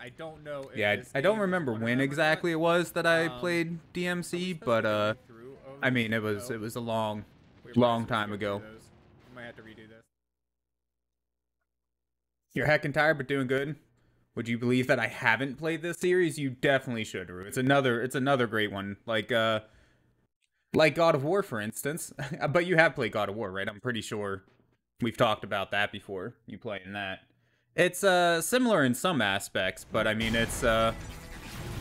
I don't know. yeah, I, I don't remember when exactly it was that I um, played DMC, but uh, I mean it was it was a long, long time ago. Might have to redo this. You're heckin' tired, but doing good. Would you believe that I haven't played this series? You definitely should, Rue. It's another it's another great one. Like uh like God of War, for instance. but you have played God of War, right? I'm pretty sure we've talked about that before. You playing that. It's uh similar in some aspects, but I mean it's uh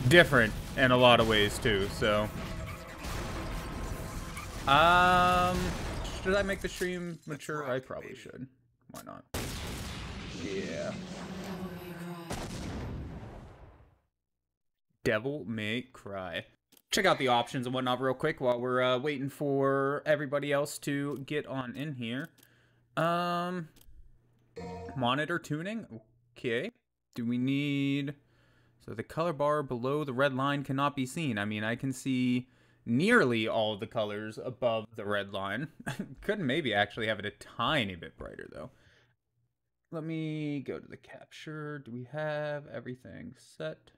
different in a lot of ways too, so um should I make the stream mature? I probably should. Why not? Yeah. Devil May Cry. Check out the options and whatnot real quick while we're uh, waiting for everybody else to get on in here. Um, monitor tuning. Okay. Do we need... So the color bar below the red line cannot be seen. I mean, I can see nearly all the colors above the red line. Could maybe actually have it a tiny bit brighter, though. Let me go to the capture. Do we have everything set?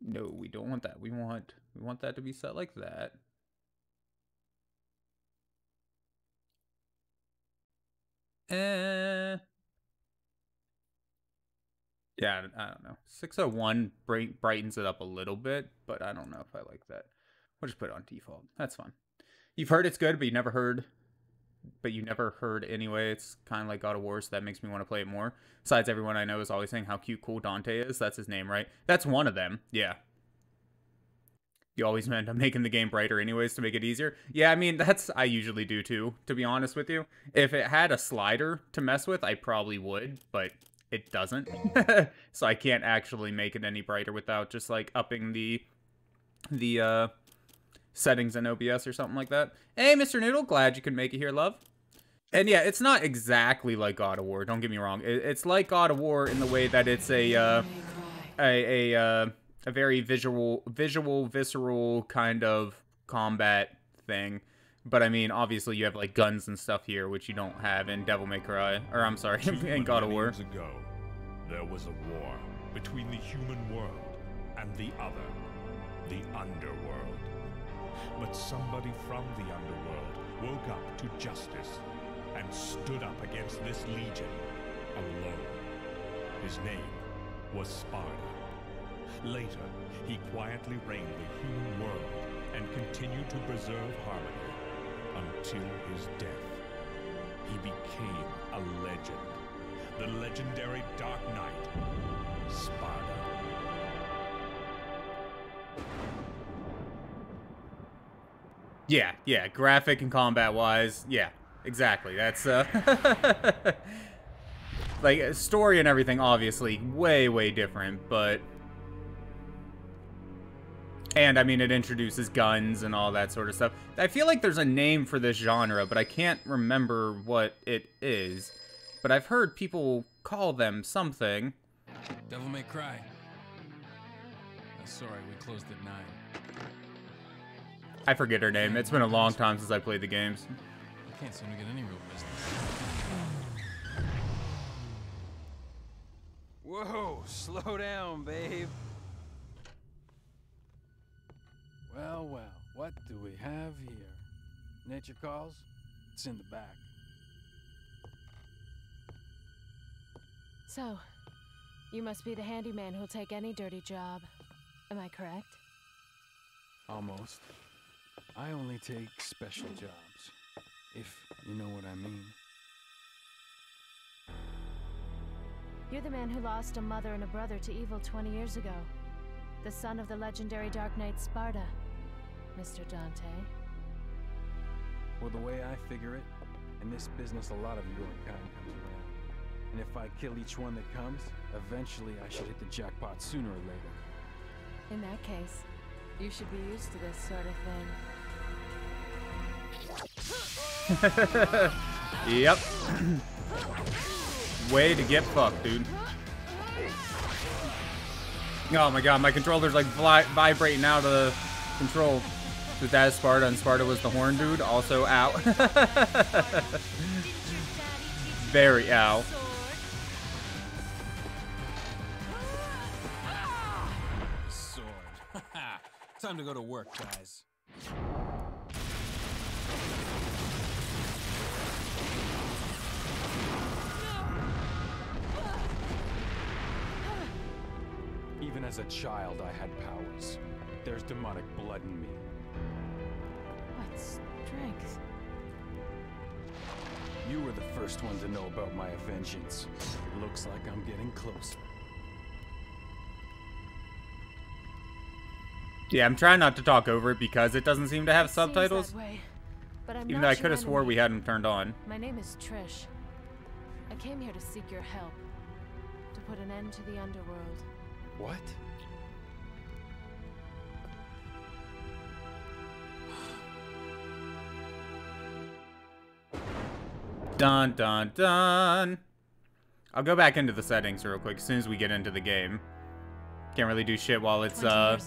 No, we don't want that. We want we want that to be set like that. Eh. Yeah, I don't know. 601 bright, brightens it up a little bit, but I don't know if I like that. We'll just put it on default. That's fine. You've heard it's good, but you never heard but you never heard anyway. It's kind of like God of War, so that makes me want to play it more. Besides, everyone I know is always saying how cute, cool Dante is. That's his name, right? That's one of them. Yeah. You always meant I'm making the game brighter anyways to make it easier. Yeah, I mean, that's, I usually do too, to be honest with you. If it had a slider to mess with, I probably would, but it doesn't. so I can't actually make it any brighter without just like upping the, the, uh, settings in OBS or something like that. Hey, Mr. Noodle, glad you could make it here, love. And yeah, it's not exactly like God of War. Don't get me wrong. It's like God of War in the way that it's a uh, a a, uh, a very visual, visual, visceral kind of combat thing. But I mean, obviously, you have like guns and stuff here, which you don't have in Devil May Cry, or I'm sorry, in God of War. ago, there was a war between the human world and the other, the underworld. But somebody from the underworld woke up to justice and stood up against this legion alone. His name was Sparda. Later, he quietly reigned the human world and continued to preserve harmony until his death. He became a legend. The legendary Dark Knight, Sparda. Yeah, yeah, graphic and combat wise, yeah, exactly. That's uh like story and everything obviously way way different, but and I mean it introduces guns and all that sort of stuff. I feel like there's a name for this genre, but I can't remember what it is. But I've heard people call them something. Devil May Cry. Oh, sorry, we closed at 9. I forget her name. It's been a long time since I played the games. I can't seem to get any real business. Whoa, slow down, babe. Well, well, what do we have here? Nature calls? It's in the back. So, you must be the handyman who'll take any dirty job. Am I correct? Almost. I only take special jobs, if you know what I mean. You're the man who lost a mother and a brother to evil 20 years ago. The son of the legendary Dark Knight Sparda, Mr. Dante. Well, the way I figure it, in this business a lot of your kind comes around. And if I kill each one that comes, eventually I should hit the jackpot sooner or later. In that case, you should be used to this sort of thing. yep. Way to get fucked, dude. Oh my god, my controller's like vibrating out of the control with that Sparta, and Sparta was the horn dude, also out. Very out. Sword. Time to go to work, guys. Even as a child, I had powers. There's demonic blood in me. What strength? You were the first one to know about my vengeance. It looks like I'm getting closer. Yeah, I'm trying not to talk over it because it doesn't seem to have It subtitles. way, but I'm Even though I could have swore we had them turned on. My name is Trish. I came here to seek your help. To put an end to the underworld. What? Dun dun dun. I'll go back into the settings real quick as soon as we get into the game. Can't really do shit while it's 20 uh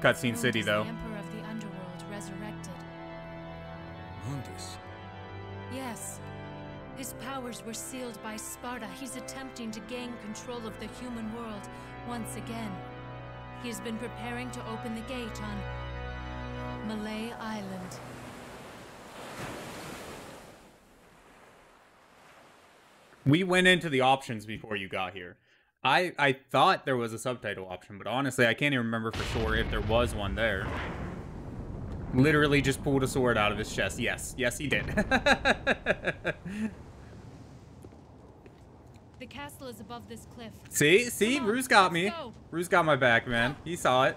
cutscene city though. The Emperor of the Underworld resurrected. Mundus. Yes. His powers were sealed by Sparda. He's attempting to gain control of the human world once again. He has been preparing to open the gate on Mallet Island. We went into the options before you got here. I I thought there was a subtitle option, but honestly, I can't even remember for sure if there was one there. Literally just pulled a sword out of his chest. Yes, yes, he did. The castle is above this cliff. see, see, Come on, Rue's got me. go. Rue's got my back, man. He saw it.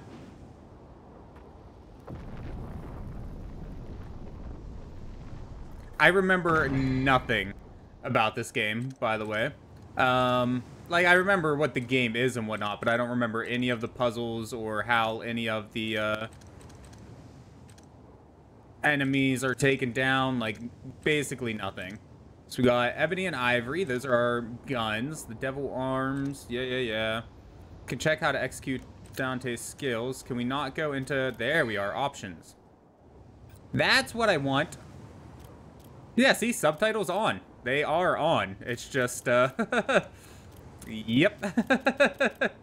I remember nothing about this game, by the way. Um, like, I remember what the game is and whatnot, but I don't remember any of the puzzles or how any of the, uh, enemies are taken down. Like, basically nothing. So we got Ebony and Ivory. Those are our guns. The Devil Arms. Yeah, yeah, yeah. Can check how to execute Dante's skills. Can we not go into... There we are. Options. That's what I want. Yeah, see? Subtitles on. They are on. It's just, uh... yep.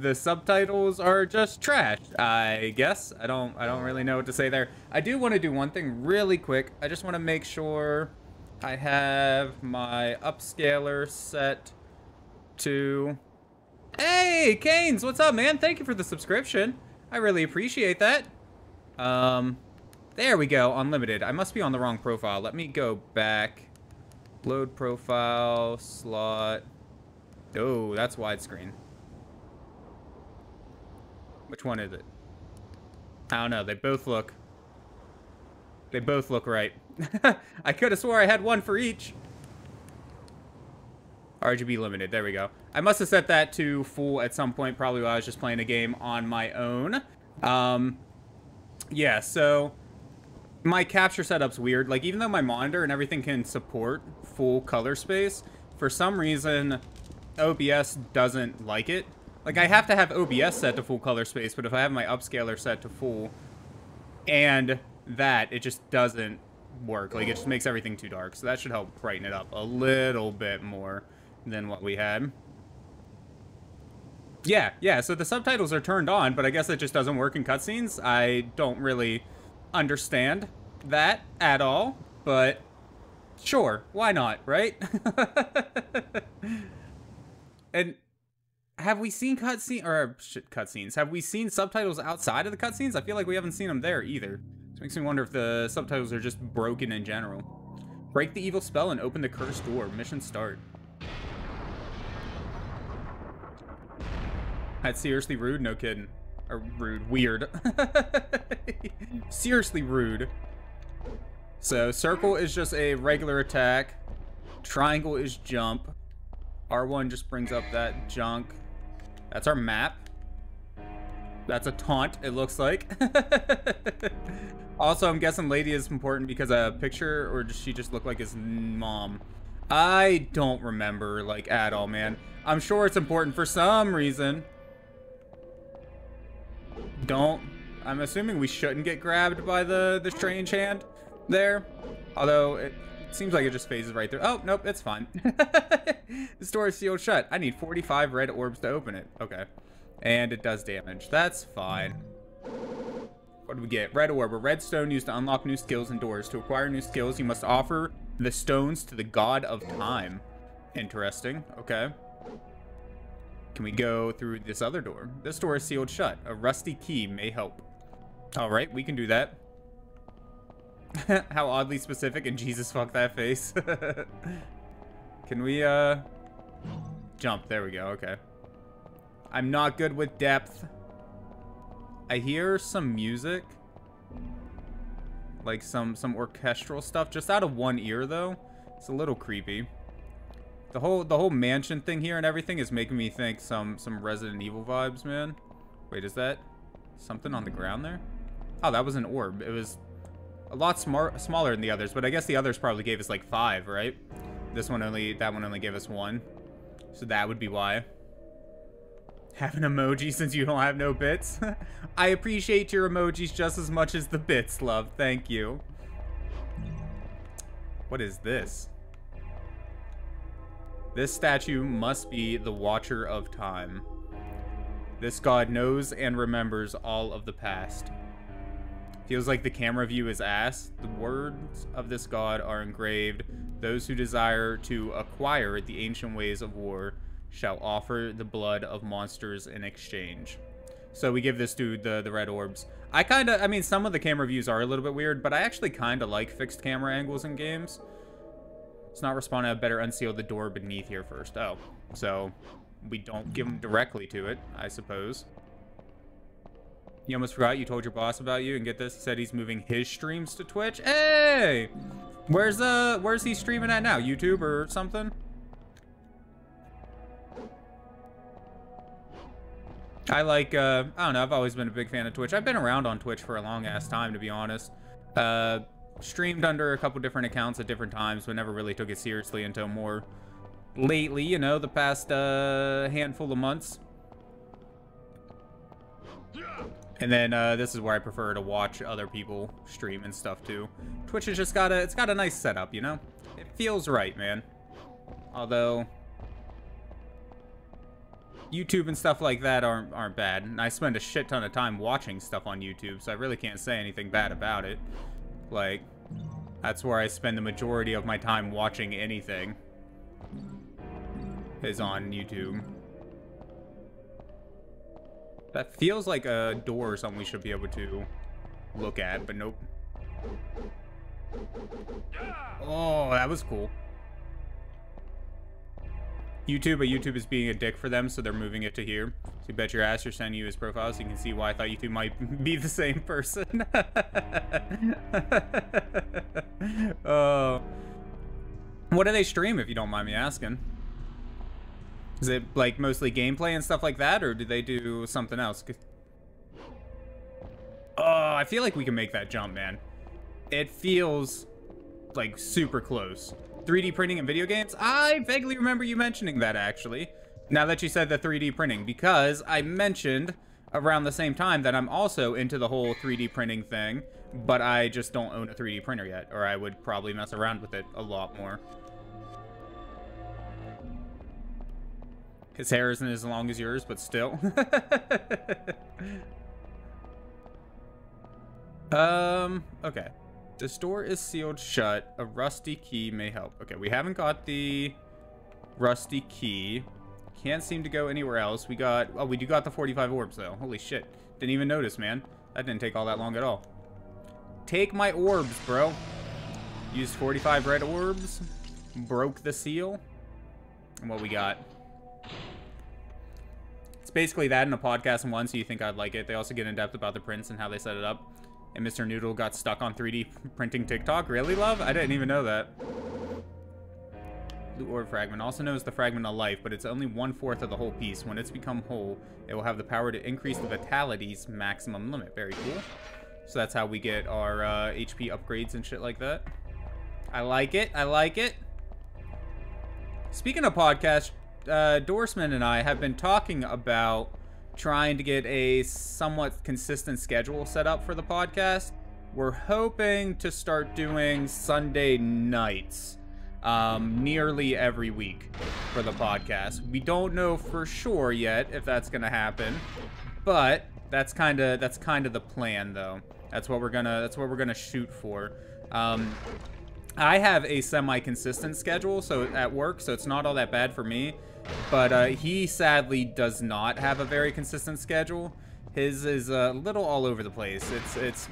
the subtitles are just trash, I guess. I don't I don't really know what to say there. I do want to do one thing really quick. I just want to make sure I have my upscaler set to Hey, Canes, what's up, man? Thank you for the subscription. I really appreciate that. Um there we go, unlimited. I must be on the wrong profile. Let me go back. Load profile, slot. Oh, that's widescreen. Which one is it? I don't know. They both look... They both look right. I could have swore I had one for each. RGB limited. There we go. I must have set that to full at some point, probably while I was just playing a game on my own. Um, yeah, so my capture setup's weird. Like, even though my monitor and everything can support full color space, for some reason, OBS doesn't like it. Like, I have to have OBS set to full color space, but if I have my upscaler set to full and that, it just doesn't work. Like, it just makes everything too dark. So that should help brighten it up a little bit more than what we had. Yeah, yeah, so the subtitles are turned on, but I guess it just doesn't work in cutscenes. I don't really understand that at all, but sure, why not, right? and have we seen cutscene or shit cutscenes? Have we seen subtitles outside of the cutscenes? I feel like we haven't seen them there either. This makes me wonder if the subtitles are just broken in general. Break the evil spell and open the cursed door. Mission start. That's seriously rude? No kidding. Or rude. Weird. seriously rude. So, circle is just a regular attack. Triangle is jump. R1 just brings up that junk. That's our map. That's a taunt, it looks like. also, I'm guessing Lady is important because a picture, or does she just look like his mom? I don't remember, like, at all, man. I'm sure it's important for some reason. Don't. I'm assuming we shouldn't get grabbed by the, the strange hand there. Although, it seems like it just phases right through. Oh, nope, it's fine. this door is sealed shut. I need 45 red orbs to open it. Okay. And it does damage. That's fine. What do we get? Red orb. A red stone used to unlock new skills and doors. To acquire new skills, you must offer the stones to the god of time. Interesting. Okay. Can we go through this other door? This door is sealed shut. A rusty key may help. All right, we can do that. How oddly specific and Jesus fuck that face. can we, uh... Jump. There we go. Okay. I'm not good with depth. I hear some music. Like some, some orchestral stuff. Just out of one ear, though. It's a little creepy. The whole the whole mansion thing here and everything is making me think some some Resident Evil vibes, man. Wait, is that something on the ground there? Oh, that was an orb. It was a lot smart, smaller than the others, but I guess the others probably gave us like five, right? This one only, that one only gave us one. So that would be why. Have an emoji since you don't have no bits. I appreciate your emojis just as much as the bits, love. Thank you. What is this? This statue must be the Watcher of Time. This god knows and remembers all of the past. Feels like the camera view is ass. The words of this god are engraved. Those who desire to acquire the ancient ways of war shall offer the blood of monsters in exchange. So we give this dude the, the red orbs. I kind of, I mean, some of the camera views are a little bit weird, but I actually kind of like fixed camera angles in games. It's not responding. I better unseal the door beneath here first. Oh, so we don't give them directly to it, I suppose. You almost forgot you told your boss about you and get this, said he's moving his streams to Twitch. Hey! Where's uh where's he streaming at now? YouTube or something? I like uh I don't know, I've always been a big fan of Twitch. I've been around on Twitch for a long ass time to be honest. Uh streamed under a couple different accounts at different times, but never really took it seriously until more lately, you know, the past uh, handful of months. And then uh, this is where I prefer to watch other people stream and stuff too. Twitch has just got a, it's got a nice setup, you know? It feels right, man. Although, YouTube and stuff like that aren't, aren't bad. And I spend a shit ton of time watching stuff on YouTube, so I really can't say anything bad about it. Like, that's where I spend the majority of my time watching anything. Is on YouTube. That feels like a door or something we should be able to look at, but nope. Oh, that was cool. YouTube, but YouTube is being a dick for them, so they're moving it to here. So you bet your ass you're sending you his profile so you can see why I thought you two might be the same person. uh, what do they stream, if you don't mind me asking? Is it, like, mostly gameplay and stuff like that, or do they do something else? Oh, I feel like we can make that jump, man. It feels, like, super close. 3D printing in video games? I vaguely remember you mentioning that, actually. Now that you said the 3D printing, because I mentioned around the same time that I'm also into the whole 3D printing thing, but I just don't own a 3D printer yet, or I would probably mess around with it a lot more. His hair isn't as long as yours, but still. um, okay. This door is sealed shut. A rusty key may help. Okay, we haven't got the rusty key. Can't seem to go anywhere else. We got... Oh, we do got the 45 orbs, though. Holy shit. Didn't even notice, man. That didn't take all that long at all. Take my orbs, bro. Used 45 red orbs. Broke the seal. And what we got? It's basically that in a podcast in one, so you think I'd like it. They also get in depth about the prints and how they set it up. And Mr. Noodle got stuck on 3D printing TikTok. Really, love? I didn't even know that. Blue orb fragment, also known as the fragment of life, but it's only one-fourth of the whole piece. When it's become whole, it will have the power to increase the vitality's maximum limit. Very cool. So that's how we get our uh, HP upgrades and shit like that. I like it. I like it. Speaking of podcast, uh, Dorsman and I have been talking about trying to get a somewhat consistent schedule set up for the podcast. We're hoping to start doing Sunday nights um, nearly every week for the podcast. We don't know for sure yet if that's going to happen, but that's kind of that's kind of the plan though. That's what we're gonna. That's what we're gonna shoot for. Um, I have a semi-consistent schedule, so at work, so it's not all that bad for me. But uh, he sadly does not have a very consistent schedule. His is a little all over the place. It's it's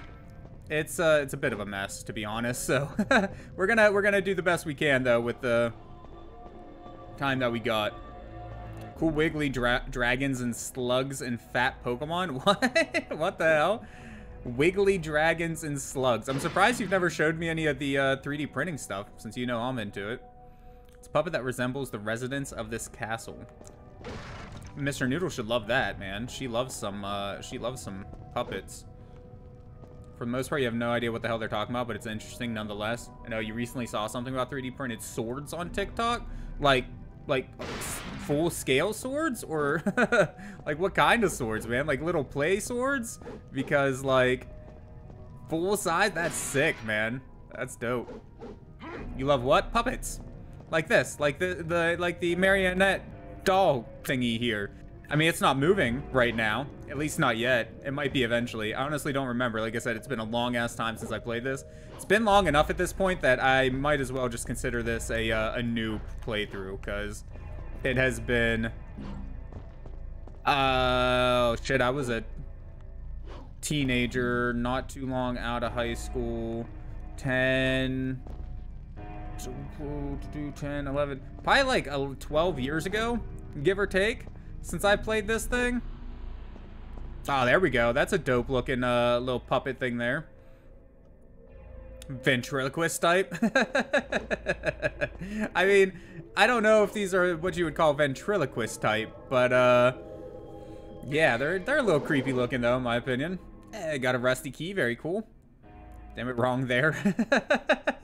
it's uh it's a bit of a mess to be honest. So we're gonna we're gonna do the best we can though with the time that we got. Cool wiggly dra dragons and slugs and fat Pokemon. What? what the hell? Wiggly dragons and slugs. I'm surprised you've never showed me any of the uh, 3D printing stuff, since you know I'm into it. Puppet that resembles the residents of this castle. Mr. Noodle should love that, man. She loves some, uh, she loves some puppets. For the most part, you have no idea what the hell they're talking about, but it's interesting nonetheless. I know you recently saw something about 3D printed swords on TikTok. Like, like full scale swords or like what kind of swords man like little play swords because like full size that's sick man that's dope you love what puppets like this like the the like the marionette doll thingy here I mean, it's not moving right now. At least not yet. It might be eventually. I honestly don't remember. Like I said, it's been a long-ass time since I played this. It's been long enough at this point that I might as well just consider this a, uh, a new playthrough, because it has been... Oh, shit, I was a teenager, not too long out of high school. 10... 10, 11... Probably like uh, 12 years ago, give or take since I played this thing. Oh, there we go. That's a dope looking uh, little puppet thing there. Ventriloquist type. I mean, I don't know if these are what you would call ventriloquist type, but uh, yeah, they're they're a little creepy looking though, in my opinion. Eh, got a rusty key, very cool. Damn it, wrong there.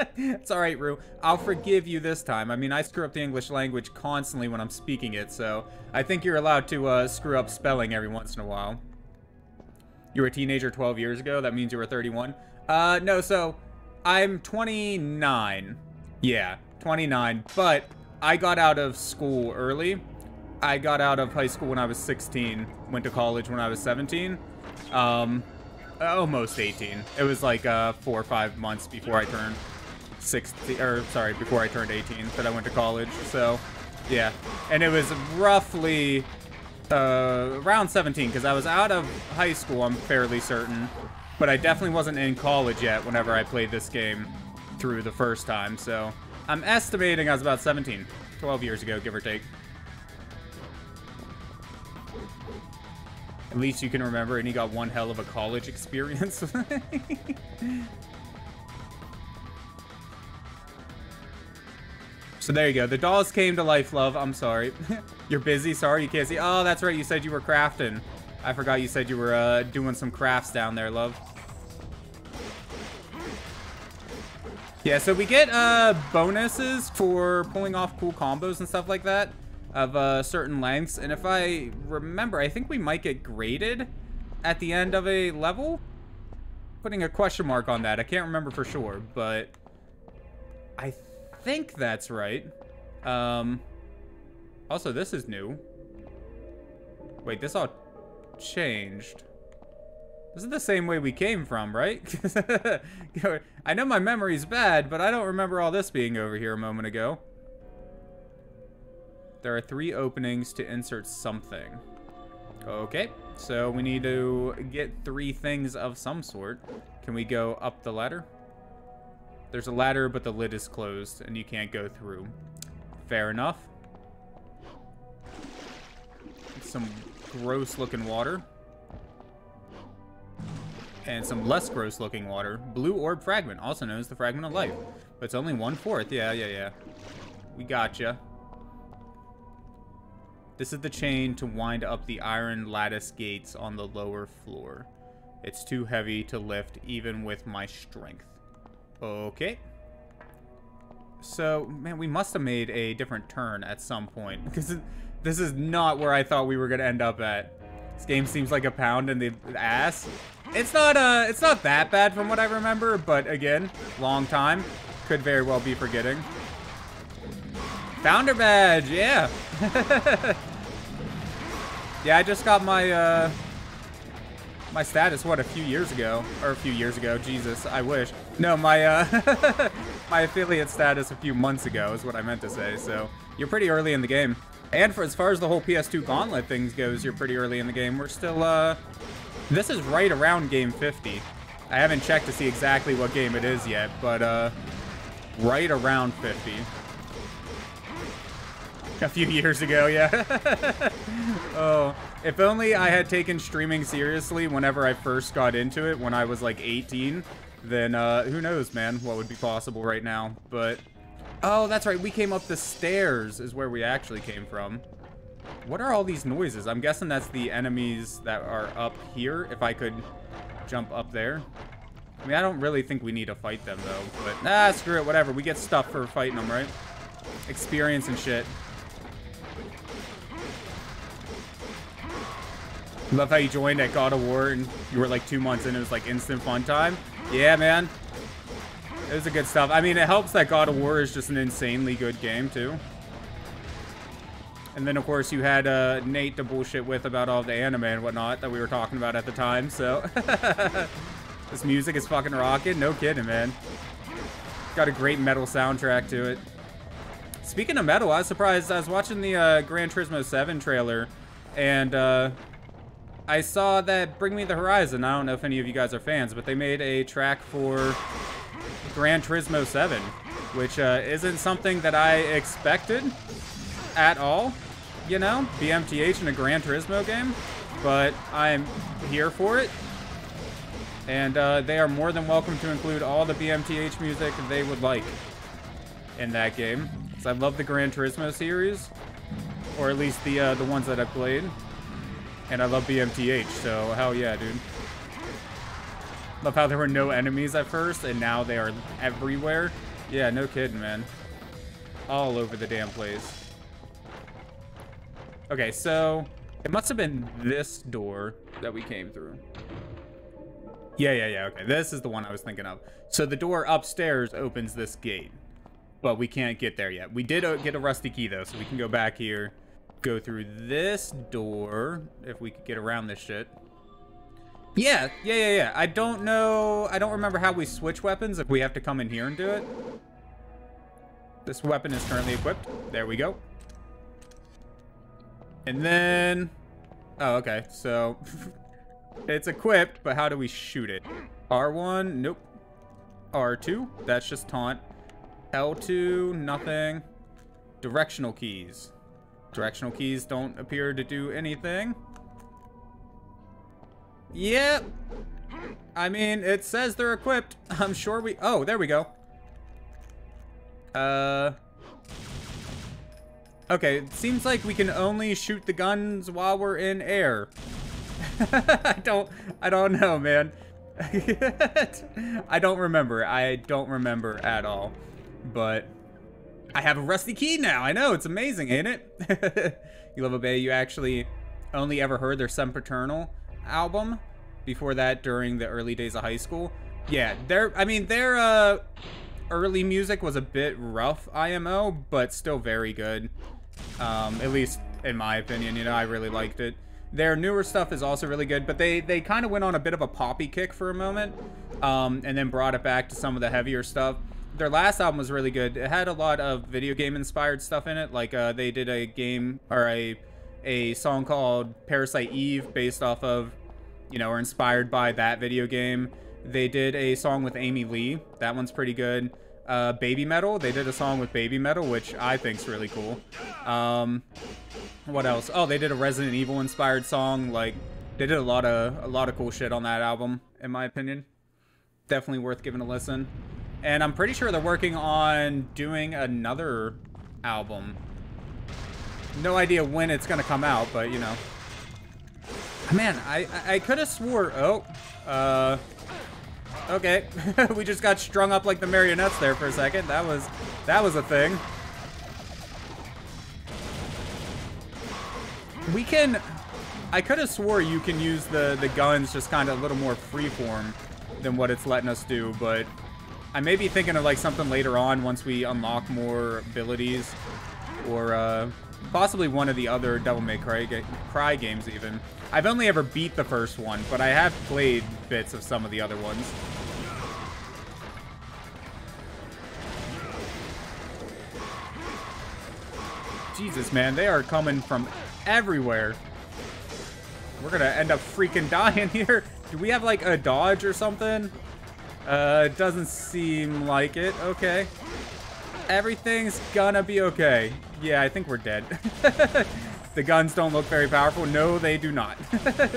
it's alright, Rue. I'll forgive you this time. I mean, I screw up the English language constantly when I'm speaking it, so I think you're allowed to uh, screw up spelling every once in a while. You were a teenager 12 years ago? That means you were 31? Uh, no, so I'm 29. Yeah, 29, but I got out of school early. I got out of high school when I was 16, went to college when I was 17. Um, almost 18. It was like uh, four or five months before I turned 60, or sorry, before I turned 18 that I went to college. So, yeah. And it was roughly uh, around 17 because I was out of high school, I'm fairly certain. But I definitely wasn't in college yet whenever I played this game through the first time. So, I'm estimating I was about 17, 12 years ago, give or take. At least you can remember, and he got one hell of a college experience. so there you go. The dolls came to life, love. I'm sorry. You're busy? Sorry, you can't see. Oh, that's right. You said you were crafting. I forgot you said you were uh, doing some crafts down there, love. Yeah, so we get uh, bonuses for pulling off cool combos and stuff like that of uh, certain lengths. And if I remember, I think we might get graded at the end of a level. Putting a question mark on that. I can't remember for sure, but I think that's right. Um, also, this is new. Wait, this all changed. This is the same way we came from, right? I know my memory's bad, but I don't remember all this being over here a moment ago. There are three openings to insert something. Okay, so we need to get three things of some sort. Can we go up the ladder? There's a ladder, but the lid is closed, and you can't go through. Fair enough. Some gross-looking water. And some less gross-looking water. Blue orb fragment, also known as the fragment of life. But it's only one-fourth. Yeah, yeah, yeah. We gotcha. This is the chain to wind up the iron lattice gates on the lower floor. It's too heavy to lift even with my strength. Okay. So, man, we must have made a different turn at some point. Because this is not where I thought we were going to end up at. This game seems like a pound in the ass. It's not, uh, it's not that bad from what I remember, but again, long time. Could very well be forgetting. Founder badge, yeah. yeah, I just got my, uh, my status, what, a few years ago? Or a few years ago, Jesus, I wish. No, my, uh, my affiliate status a few months ago is what I meant to say, so you're pretty early in the game. And for as far as the whole PS2 Gauntlet things goes, you're pretty early in the game. We're still, uh, this is right around game 50. I haven't checked to see exactly what game it is yet, but, uh, right around 50. A few years ago, yeah. oh, if only I had taken streaming seriously whenever I first got into it when I was like 18, then uh, who knows, man, what would be possible right now. But, oh, that's right, we came up the stairs is where we actually came from. What are all these noises? I'm guessing that's the enemies that are up here, if I could jump up there. I mean, I don't really think we need to fight them, though, but, ah, screw it, whatever. We get stuff for fighting them, right? Experience and shit. Love how you joined at God of War and you were like two months in. And it was like instant fun time. Yeah, man. It was a good stuff. I mean, it helps that God of War is just an insanely good game, too. And then, of course, you had uh, Nate to bullshit with about all the anime and whatnot that we were talking about at the time, so... this music is fucking rocking. No kidding, man. Got a great metal soundtrack to it. Speaking of metal, I was surprised. I was watching the uh, Gran Turismo 7 trailer, and uh, I saw that Bring Me the Horizon. I don't know if any of you guys are fans, but they made a track for Gran Turismo 7, which uh, isn't something that I expected at all. You know, BMTH in a Gran Turismo game, but I'm here for it. And uh, they are more than welcome to include all the BMTH music they would like in that game. Because I love the Gran Turismo series, or at least the uh, the ones that I've played. And I love BMTH, so hell yeah, dude. Love how there were no enemies at first, and now they are everywhere. Yeah, no kidding, man. All over the damn place. Okay, so it must have been this door that we came through. Yeah, yeah, yeah, okay. This is the one I was thinking of. So the door upstairs opens this gate, but we can't get there yet. We did uh, get a rusty key, though, so we can go back here go through this door if we could get around this shit. Yeah, yeah, yeah, yeah. I don't know. I don't remember how we switch weapons if we have to come in here and do it. This weapon is currently equipped. There we go. And then... Oh, okay. So... it's equipped, but how do we shoot it? R1? Nope. R2? That's just taunt. L2? Nothing. Directional keys. Directional keys don't appear to do anything. Yep. I mean, it says they're equipped. I'm sure we... Oh, there we go. Uh... Okay, it seems like we can only shoot the guns while we're in air. I don't... I don't know, man. I don't remember. I don't remember at all. But I have a rusty key now. I know, it's amazing, ain't it? you love a bay. You actually only ever heard their Sempiternal album. Before that, during the early days of high school. Yeah, their, I mean, their uh, early music was a bit rough, IMO, but still very good. Um, at least in my opinion, you know, I really liked it. Their newer stuff is also really good, but they, they kind of went on a bit of a poppy kick for a moment, um, and then brought it back to some of the heavier stuff their last album was really good. It had a lot of video game inspired stuff in it. Like uh, they did a game or a a song called Parasite Eve based off of, you know, or inspired by that video game. They did a song with Amy Lee. That one's pretty good. Uh, Baby Metal. They did a song with Baby Metal, which I think's really cool. Um, what else? Oh, they did a Resident Evil inspired song. Like they did a lot of a lot of cool shit on that album, in my opinion. Definitely worth giving a listen. And I'm pretty sure they're working on doing another album. No idea when it's to come out, but, you know. Man, I, I could have swore... Oh, uh... Okay. we just got strung up like the marionettes there for a second. That was... That was a thing. We can... I could have swore you can use the, the guns just kind of a little more freeform than what it's letting us do, but I may be thinking of like something later on once we unlock more abilities or uh, Possibly one of the other Devil May Cry, ga Cry games, even. I've only ever beat the first one, but I have played bits of some of the other ones. Jesus, man, they are coming from everywhere. We're gonna end up freaking dying here. Do we have, like, a dodge or something? Uh, doesn't seem like it. Okay. Everything's gonna be okay. Yeah, I think we're dead. the guns don't look very powerful. No, they do not.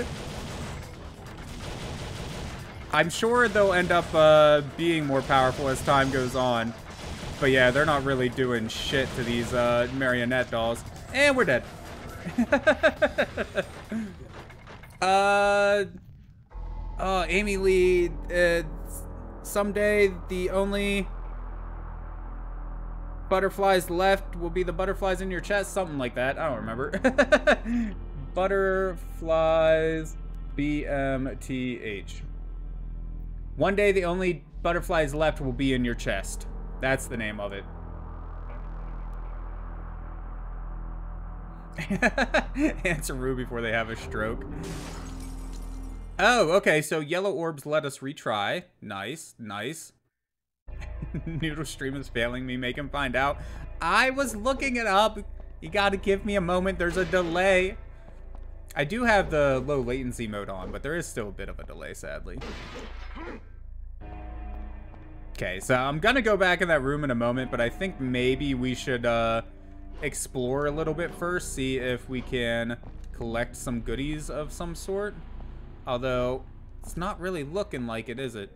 I'm sure they'll end up uh, being more powerful as time goes on. But yeah, they're not really doing shit to these uh, marionette dolls. And we're dead. uh, uh, Amy Lee, uh, someday the only butterflies left will be the butterflies in your chest, something like that. I don't remember. butterflies, BMTH. One day the only butterflies left will be in your chest. That's the name of it. Answer Rue before they have a stroke. Oh, okay, so yellow orbs let us retry. Nice, nice. Noodle stream is failing me, make him find out. I was looking it up. You gotta give me a moment, there's a delay. I do have the low latency mode on, but there is still a bit of a delay, sadly. Okay, so I'm gonna go back in that room in a moment, but I think maybe we should uh, explore a little bit first, see if we can collect some goodies of some sort. Although, it's not really looking like it, is it?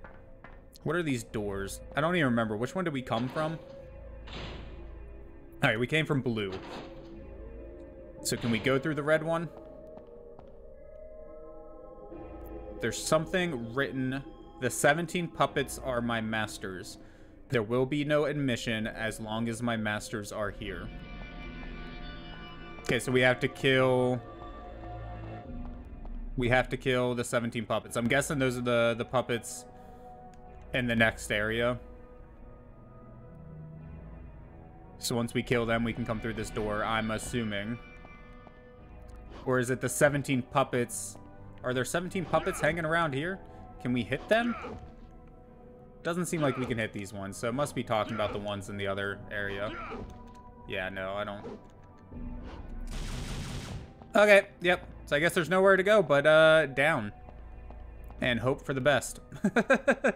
What are these doors? I don't even remember. Which one did we come from? Alright, we came from blue. So can we go through the red one? There's something written the 17 puppets are my masters. There will be no admission as long as my masters are here. Okay, so we have to kill... We have to kill the 17 puppets. I'm guessing those are the, the puppets in the next area. So once we kill them, we can come through this door, I'm assuming. Or is it the 17 puppets? Are there 17 puppets hanging around here? Can we hit them? Doesn't seem like we can hit these ones, so it must be talking about the ones in the other area. Yeah, no, I don't. Okay, yep. So I guess there's nowhere to go but uh, down. And hope for the best.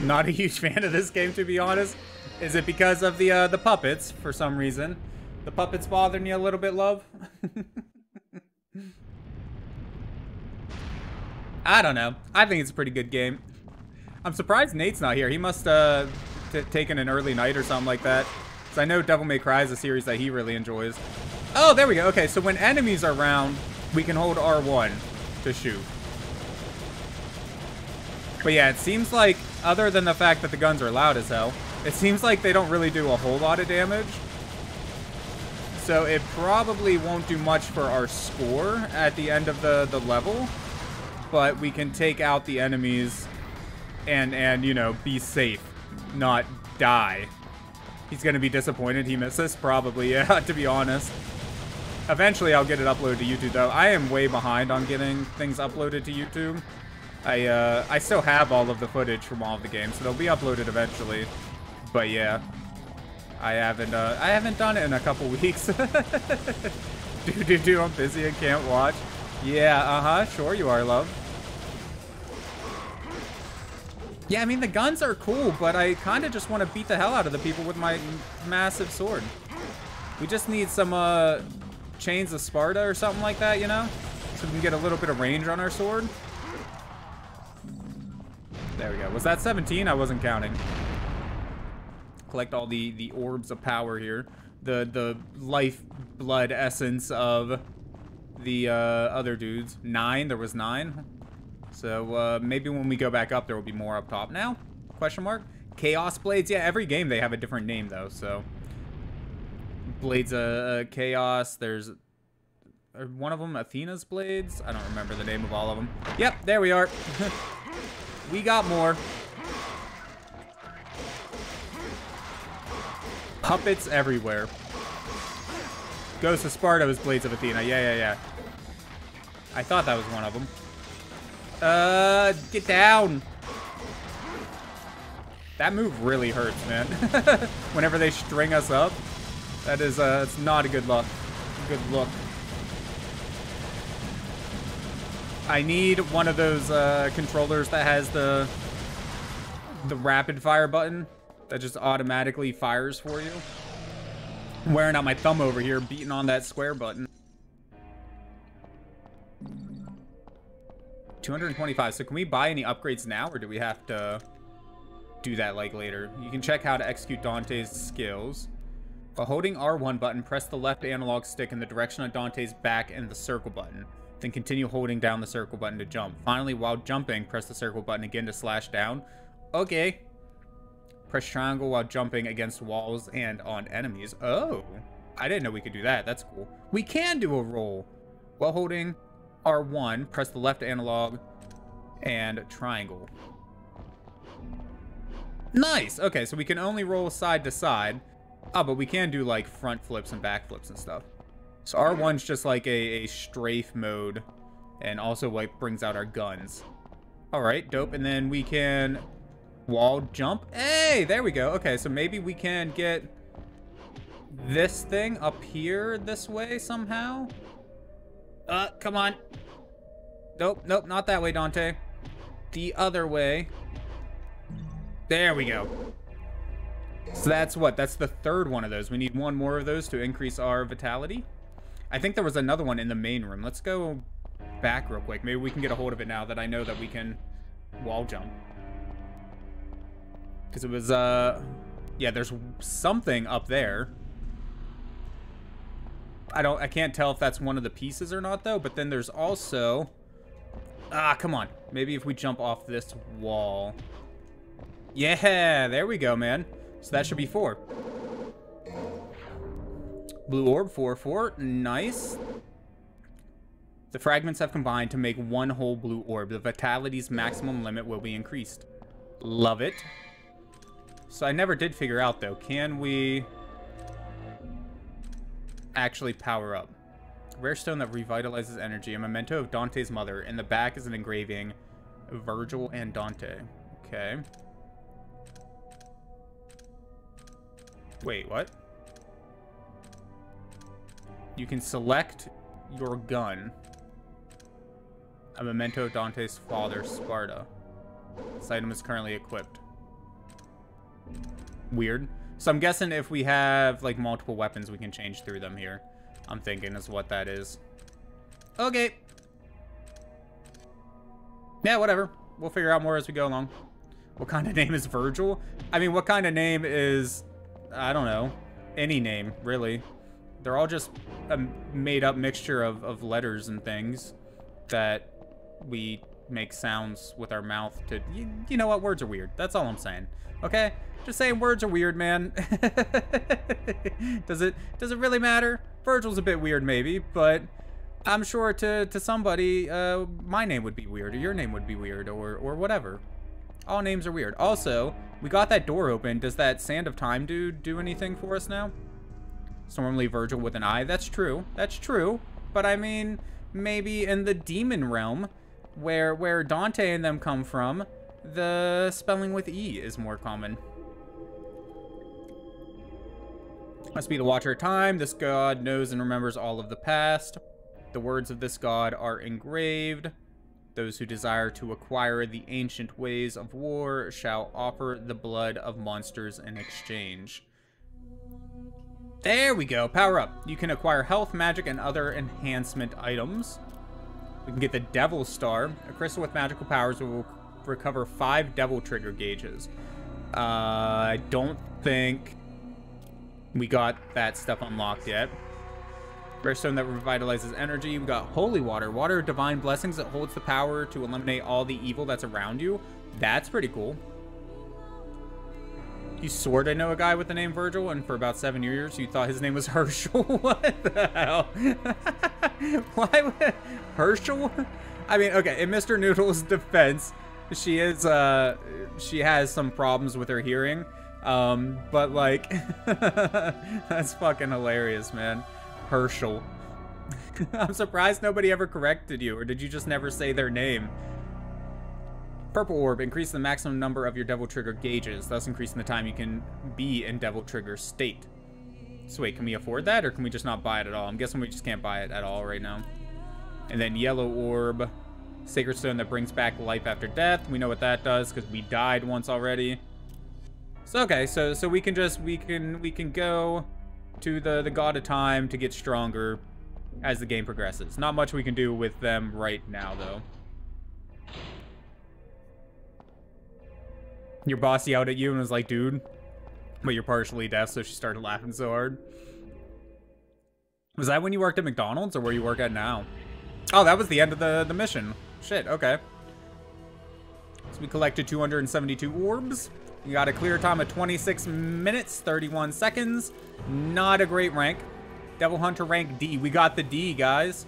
Not a huge fan of this game, to be honest. Is it because of the uh, the puppets, for some reason? The puppets bothering you a little bit, love? I don't know. I think it's a pretty good game. I'm surprised Nate's not here. He must uh taken an early night or something like that. So I know Devil May Cry is a series that he really enjoys. Oh, there we go. Okay, so when enemies are around, we can hold R1 to shoot. But yeah, it seems like, other than the fact that the guns are loud as hell, it seems like they don't really do a whole lot of damage. So it probably won't do much for our score at the end of the, the level. But we can take out the enemies and, and, you know, be safe. Not die. He's to be disappointed he misses, probably, yeah, to be honest. Eventually, I'll get it uploaded to YouTube, though. I am way behind on getting things uploaded to YouTube. I, uh, I still have all of the footage from all of the games, so they'll be uploaded eventually. But, yeah. I haven't, uh, I haven't done it in a couple weeks. do, do, do, I'm busy and can't watch. Yeah, uh-huh, sure you are, love. Yeah, I mean, the guns are cool, but I kind of just want to beat the hell out of the people with my massive sword. We just need some, uh, Chains of Sparta or something like that, you know? So we can get a little bit of range on our sword. There we go. Was that 17? I wasn't counting collect all the, the orbs of power here. The, the life blood essence of the uh, other dudes. Nine, there was nine. So uh, maybe when we go back up, there will be more up top now? Question mark? Chaos Blades? Yeah, every game they have a different name though, so. Blades of uh, Chaos, there's one of them Athena's Blades? I don't remember the name of all of them. Yep, there we are. we got more. Puppets everywhere. Ghost of Sparta was Blades of Athena. Yeah, yeah, yeah. I thought that was one of them. Uh, get down. That move really hurts, man. Whenever they string us up, that is, uh, it's not a good look. Good look. I need one of those uh, controllers that has the the rapid fire button that just automatically fires for you. I'm wearing out my thumb over here, beating on that square button. 225. So can we buy any upgrades now, or do we have to do that like later? You can check how to execute Dante's skills. While holding R1 button, press the left analog stick in the direction of Dante's back and the circle button. Then continue holding down the circle button to jump. Finally, while jumping, press the circle button again to slash down. Okay. Press triangle while jumping against walls and on enemies. Oh. I didn't know we could do that. That's cool. We can do a roll. While holding R1, press the left analog and triangle. Nice! Okay, so we can only roll side to side. Oh, but we can do like front flips and back flips and stuff. So R1's just like a, a strafe mode and also like brings out our guns. All right, dope. And then we can wall jump. Hey, there we go. Okay, so maybe we can get this thing up here this way somehow. Uh, come on. Nope, nope, not that way, Dante. The other way. There we go. So that's what? That's the third one of those. We need one more of those to increase our vitality. I think there was another one in the main room. Let's go back real quick. Maybe we can get a hold of it now that I know that we can wall jump. Because it was, uh... Yeah, there's something up there. I don't, I can't tell if that's one of the pieces or not, though. But then there's also... Ah, come on. Maybe if we jump off this wall. Yeah, there we go, man. So that should be four. Blue orb, 4, 4. Nice. The fragments have combined to make one whole blue orb. The vitality's maximum limit will be increased. Love it. So I never did figure out, though. Can we actually power up? Rare stone that revitalizes energy. A memento of Dante's mother. In the back is an engraving. Vergil and Dante. Okay. Wait, what? You can select your gun. A memento of Dante's father, Sparda. This item is currently equipped. Weird. So I'm guessing if we have, like, multiple weapons, we can change through them here. I'm thinking is what that is. Okay. Yeah, whatever. We'll figure out more as we go along. What kind of name is Vergil? I mean, what kind of name is... I don't know. Any name, really. They're all just a made-up mixture of, of letters and things that we make sounds with our mouth to... You, you know what? Words are weird. That's all I'm saying. Okay? Just saying words are weird, man. does it does it really matter? Virgil's a bit weird, maybe, but I'm sure to, to somebody, uh, my name would be weird, or your name would be weird, or, or whatever. All names are weird. Also, we got that door open. Does that Sand of Time dude do anything for us now? It's normally Virgil with an I. That's true. That's true. But I mean, maybe in the demon realm, where where Dante and them come from, the spelling with E is more common. Must be the Watcher of Time. This god knows and remembers all of the past. The words of this god are engraved. Those who desire to acquire the ancient ways of war shall offer the blood of monsters in exchange. There we go, power up. You can acquire health, magic, and other enhancement items. We can get the Devil Star. A crystal with magical powers will recover five Devil Trigger gauges. Uh, I don't think we got that stuff unlocked yet. Stone that revitalizes energy. We got Holy Water. Water Divine Blessings that holds the power to eliminate all the evil that's around you. That's pretty cool. You sort of know a guy with the name Virgil, and for about seven years you thought his name was Herschel? what the hell? Why would... Herschel? I mean, okay, in Mr. Noodle's defense, she is, uh, she has some problems with her hearing. Um, but like, that's fucking hilarious, man. Herschel. I'm surprised nobody ever corrected you, or did you just never say their name? Purple Orb, increase the maximum number of your Devil Trigger gauges, thus increasing the time you can be in Devil Trigger state. So wait, can we afford that, or can we just not buy it at all? I'm guessing we just can't buy it at all right now. And then Yellow Orb, Sacred Stone that brings back life after death. We know what that does, because we died once already. So okay, so so we can just we can we can go to the the God of Time to get stronger as the game progresses. Not much we can do with them right now though. Your boss yelled at you and was like, dude, but you're partially deaf, so she started laughing so hard. Was that when you worked at McDonald's or where you work at now? Oh, that was the end of the, the mission. Shit, okay. So we collected 272 orbs. We got a clear time of 26 minutes, 31 seconds. Not a great rank. Devil Hunter rank D. We got the D, guys.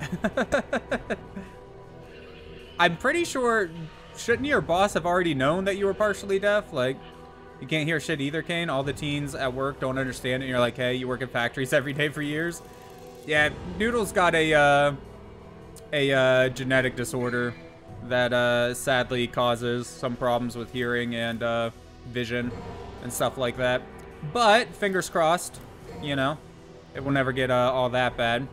I'm pretty sure, shouldn't your boss have already known that you were partially deaf? Like, you can't hear shit either, Kane. All the teens at work don't understand it. And you're like, hey, you work in factories every day for years. Yeah, Noodle's got a, uh, a uh, genetic disorder that uh, sadly causes some problems with hearing and uh, vision and stuff like that. But, fingers crossed, you know, it will never get uh, all that bad.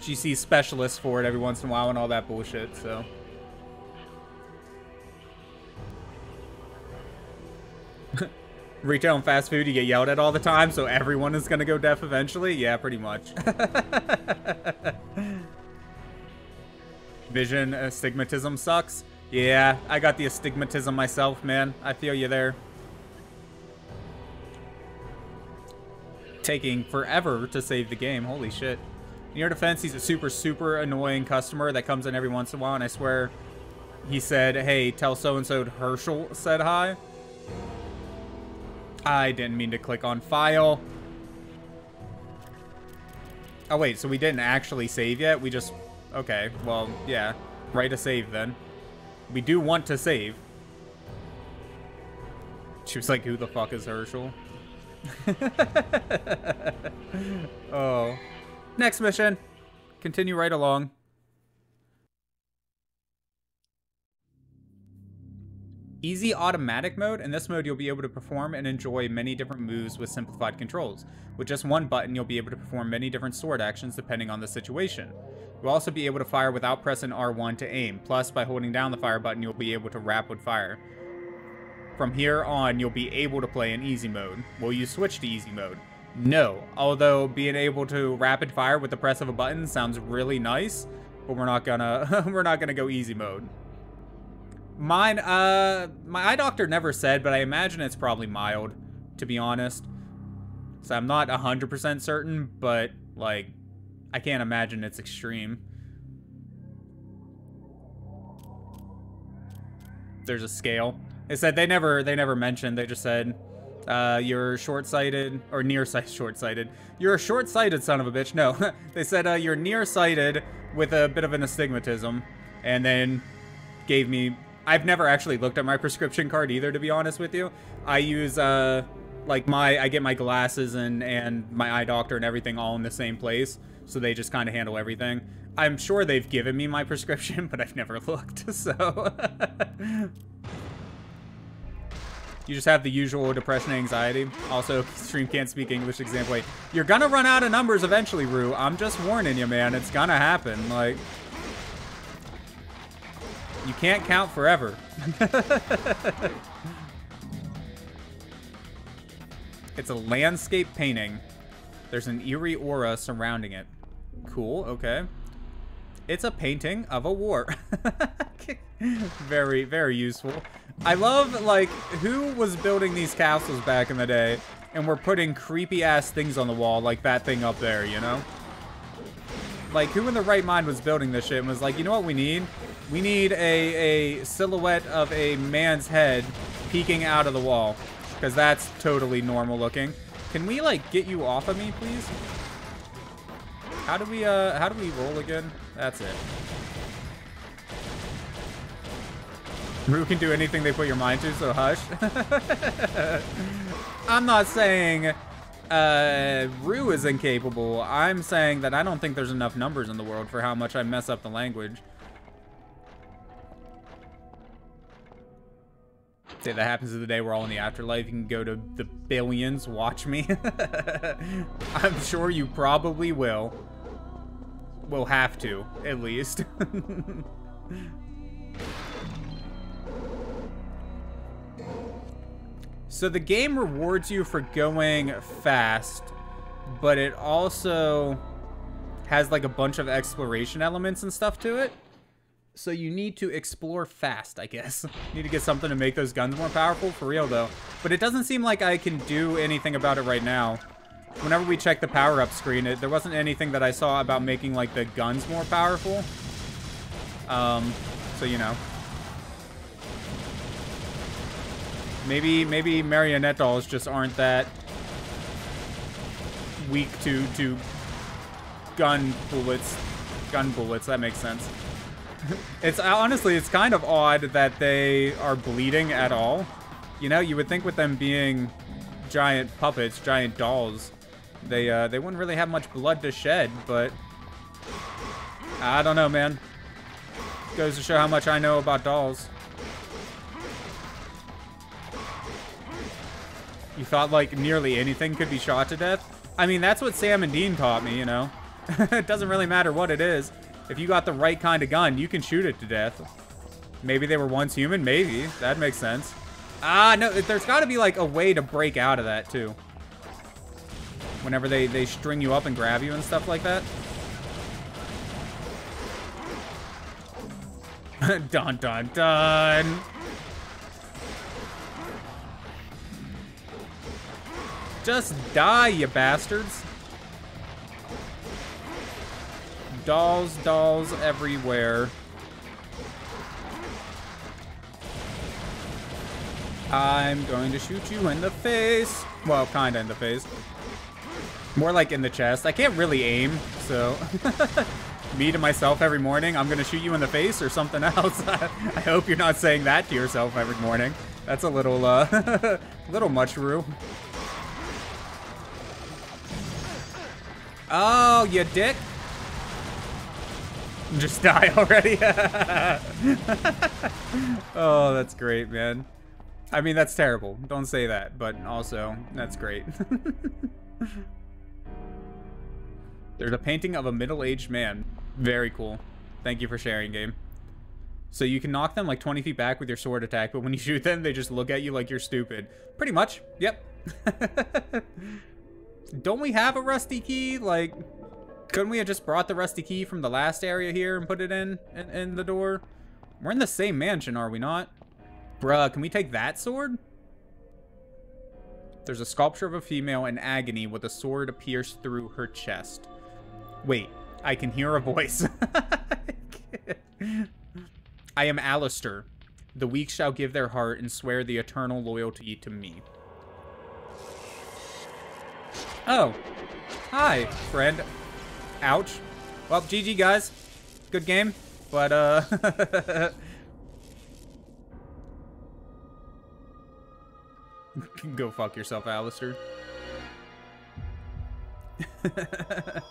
She sees specialists for it every once in a while and all that bullshit, so... Retail and fast food, you get yelled at all the time, so everyone is gonna go deaf eventually? Yeah, pretty much. Vision astigmatism sucks. Yeah, I got the astigmatism myself, man. I feel you there. Taking forever to save the game. Holy shit. In your defense, he's a super, super annoying customer that comes in every once in a while, and I swear he said, hey, tell so-and-so Herschel said hi. I didn't mean to click on file. Oh, wait, so we didn't actually save yet? We just... Okay, well, yeah. Write a save, then. We do want to save. She was like, who the fuck is Herschel? oh. Next mission. Continue right along. Easy automatic mode. In this mode, you'll be able to perform and enjoy many different moves with simplified controls. With just one button, you'll be able to perform many different sword actions depending on the situation. You'll also be able to fire without pressing R1 to aim. Plus, by holding down the fire button, you'll be able to rapid fire. From here on, you'll be able to play in easy mode. Will you switch to easy mode? No, although being able to rapid fire with the press of a button sounds really nice, but we're not gonna we're not gonna go easy mode. Mine, uh, my eye doctor never said, but I imagine it's probably mild, to be honest. So I'm not 100% certain, but, like, I can't imagine it's extreme. There's a scale. They said they never, they never mentioned, they just said, uh, you're short-sighted, or nearsighted, short-sighted. You're a short-sighted son of a bitch. No, they said uh, you're nearsighted with a bit of an astigmatism, and then gave me I've never actually looked at my prescription card either, to be honest with you. I use, uh, like my, I get my glasses and, and my eye doctor and everything all in the same place. So they just kind of handle everything. I'm sure they've given me my prescription, but I've never looked, so. you just have the usual depression anxiety. Also, stream can't speak English example. You're gonna run out of numbers eventually, Rue. I'm just warning you, man. It's gonna happen. Like, you can't count forever. it's a landscape painting. There's an eerie aura surrounding it. Cool, okay. It's a painting of a war. very, very useful. I love, like, who was building these castles back in the day and we're putting creepy-ass things on the wall like that thing up there, you know? Like, who in the right mind was building this shit and was like, you know what we need? We need a, a silhouette of a man's head peeking out of the wall. Because that's totally normal looking. Can we, like, get you off of me, please? How do we, uh, how do we roll again? That's it. Rue can do anything they put your mind to, so hush. I'm not saying uh, Rue is incapable. I'm saying that I don't think there's enough numbers in the world for how much I mess up the language. Say that happens to the day we're all in the afterlife. You can go to the billions, watch me. I'm sure you probably will. Will have to, at least. so the game rewards you for going fast, but it also has like a bunch of exploration elements and stuff to it. So you need to explore fast, I guess. Need to get something to make those guns more powerful, for real though. But it doesn't seem like I can do anything about it right now. Whenever we check the power-up screen, it, there wasn't anything that I saw about making like the guns more powerful. Um, so you know. Maybe maybe marionette dolls just aren't that weak to to gun bullets. Gun bullets, that makes sense. It's honestly it's kind of odd that they are bleeding at all. You know, you would think with them being giant puppets, giant dolls, they uh they wouldn't really have much blood to shed, but I don't know, man. Goes to show how much I know about dolls. You thought like nearly anything could be shot to death? I mean, that's what Sam and Dean taught me, you know. it doesn't really matter what it is. If you got the right kind of gun, you can shoot it to death. Maybe they were once human, maybe. That makes sense. Ah, no, there's got to be like a way to break out of that too. Whenever they, they string you up and grab you and stuff like that. dun dun dun. Just die, you bastards. Dolls, dolls everywhere. I'm going to shoot you in the face. Well, kinda in the face. More like in the chest. I can't really aim, so... Me to myself every morning, I'm gonna shoot you in the face or something else. I hope you're not saying that to yourself every morning. That's a little, uh, little much, Rue. Oh, you dick. Just die already. oh, that's great, man. I mean, that's terrible. Don't say that, but also, that's great. There's a painting of a middle-aged man. Very cool. Thank you for sharing, game. So you can knock them like 20 feet back with your sword attack, but when you shoot them, they just look at you like you're stupid. Pretty much. Yep. Don't we have a rusty key? Like, couldn't we have just brought the rusty key from the last area here and put it in, in, in the door? We're in the same mansion, are we not? Bruh, can we take that sword? There's a sculpture of a female in agony with a sword pierced through her chest. Wait, I can hear a voice. I am Alastor. The weak shall give their heart and swear the eternal loyalty to me. Oh. Hi, friend. Ouch. Well, GG, guys. Good game. But, uh... Go fuck yourself, Alastor.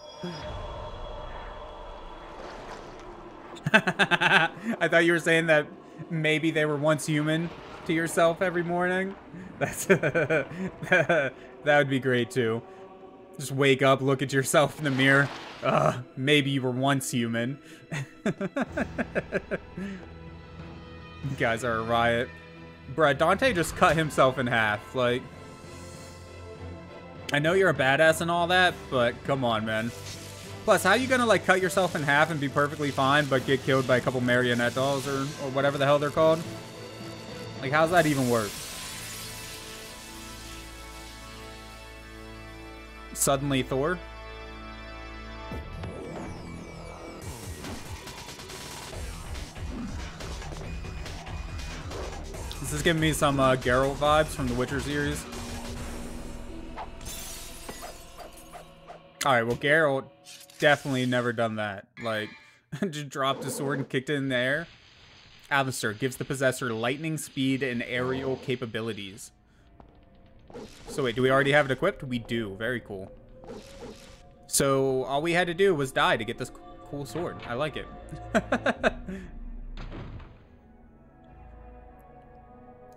I thought you were saying that maybe they were once human to yourself every morning. That's that would be great too. Just wake up, look at yourself in the mirror. Uh, maybe you were once human. you guys are a riot. Bruh, Dante just cut himself in half. Like, I know you're a badass and all that, but come on, man. Plus, how you gonna, like, cut yourself in half and be perfectly fine, but get killed by a couple marionette dolls or, or whatever the hell they're called? Like, how's that even work? Suddenly Thor? This is giving me some uh, Geralt vibes from the Witcher series. Alright, well, Geralt definitely never done that. Like, just dropped a sword and kicked it in the air. Gives the possessor lightning speed and aerial capabilities. So wait, do we already have it equipped? We do. Very cool. So all we had to do was die to get this cool sword. I like it.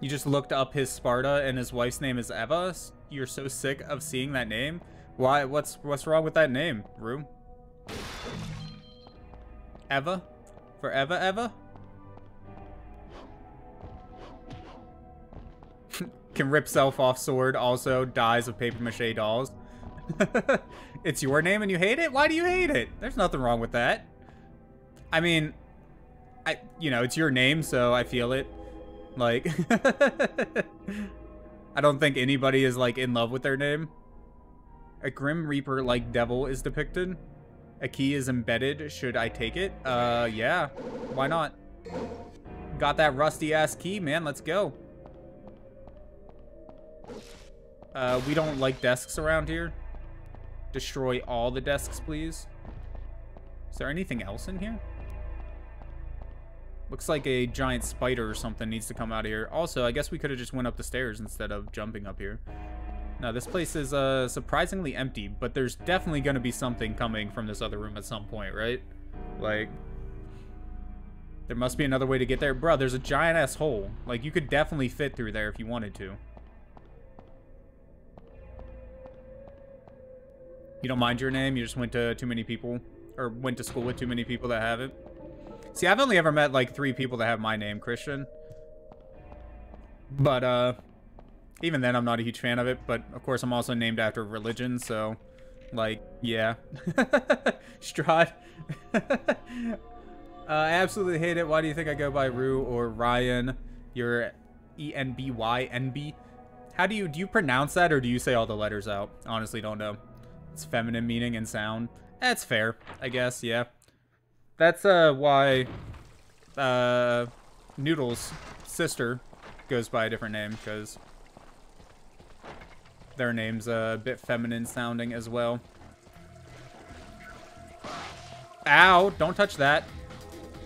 you just looked up his Sparda and his wife's name is Eva. You're so sick of seeing that name. Why? What's what's wrong with that name, Rue? Eva? For Eva Can rip self off sword, also dies of paper mache dolls. it's your name and you hate it? Why do you hate it? There's nothing wrong with that. I mean, I you know, it's your name, so I feel it. Like I don't think anybody is like in love with their name. A Grim Reaper like devil is depicted. A key is embedded. Should I take it? Uh, yeah. Why not? Got that rusty ass key, man. Let's go. Uh, we don't like desks around here. Destroy all the desks, please. Is there anything else in here? Looks like a giant spider or something needs to come out of here. Also, I guess we could have just went up the stairs instead of jumping up here. Now, this place is uh, surprisingly empty, but there's definitely going to be something coming from this other room at some point, right? Like, there must be another way to get there. Bro, there's a giant-ass hole. Like, you could definitely fit through there if you wanted to. You don't mind your name? You just went to too many people? Or went to school with too many people that have it? See, I've only ever met, like, three people that have my name, Christian. But, uh, even then, I'm not a huge fan of it. But, of course, I'm also named after religion, so, like, yeah. Strahd. uh, I absolutely hate it. Why do you think I go by Rue or Ryan? You're E-N-B-Y-N-B. How do you, do you pronounce that or do you say all the letters out? Honestly, don't know. It's feminine meaning and sound. That's fair, I guess, yeah. That's uh why uh Noodle's sister goes by a different name, because their name's a bit feminine sounding as well. Ow, don't touch that.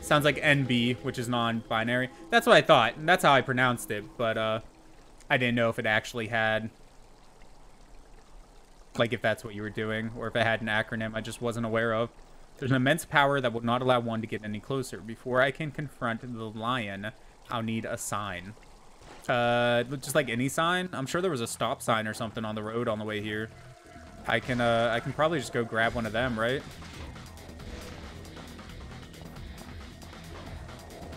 Sounds like NB, which is non-binary. That's what I thought, and that's how I pronounced it, but uh, I didn't know if it actually had like if that's what you were doing, or if it had an acronym I just wasn't aware of. There's an immense power that will not allow one to get any closer. Before I can confront the lion, I'll need a sign. Uh, just like any sign. I'm sure there was a stop sign or something on the road on the way here. I can, uh, I can probably just go grab one of them, right?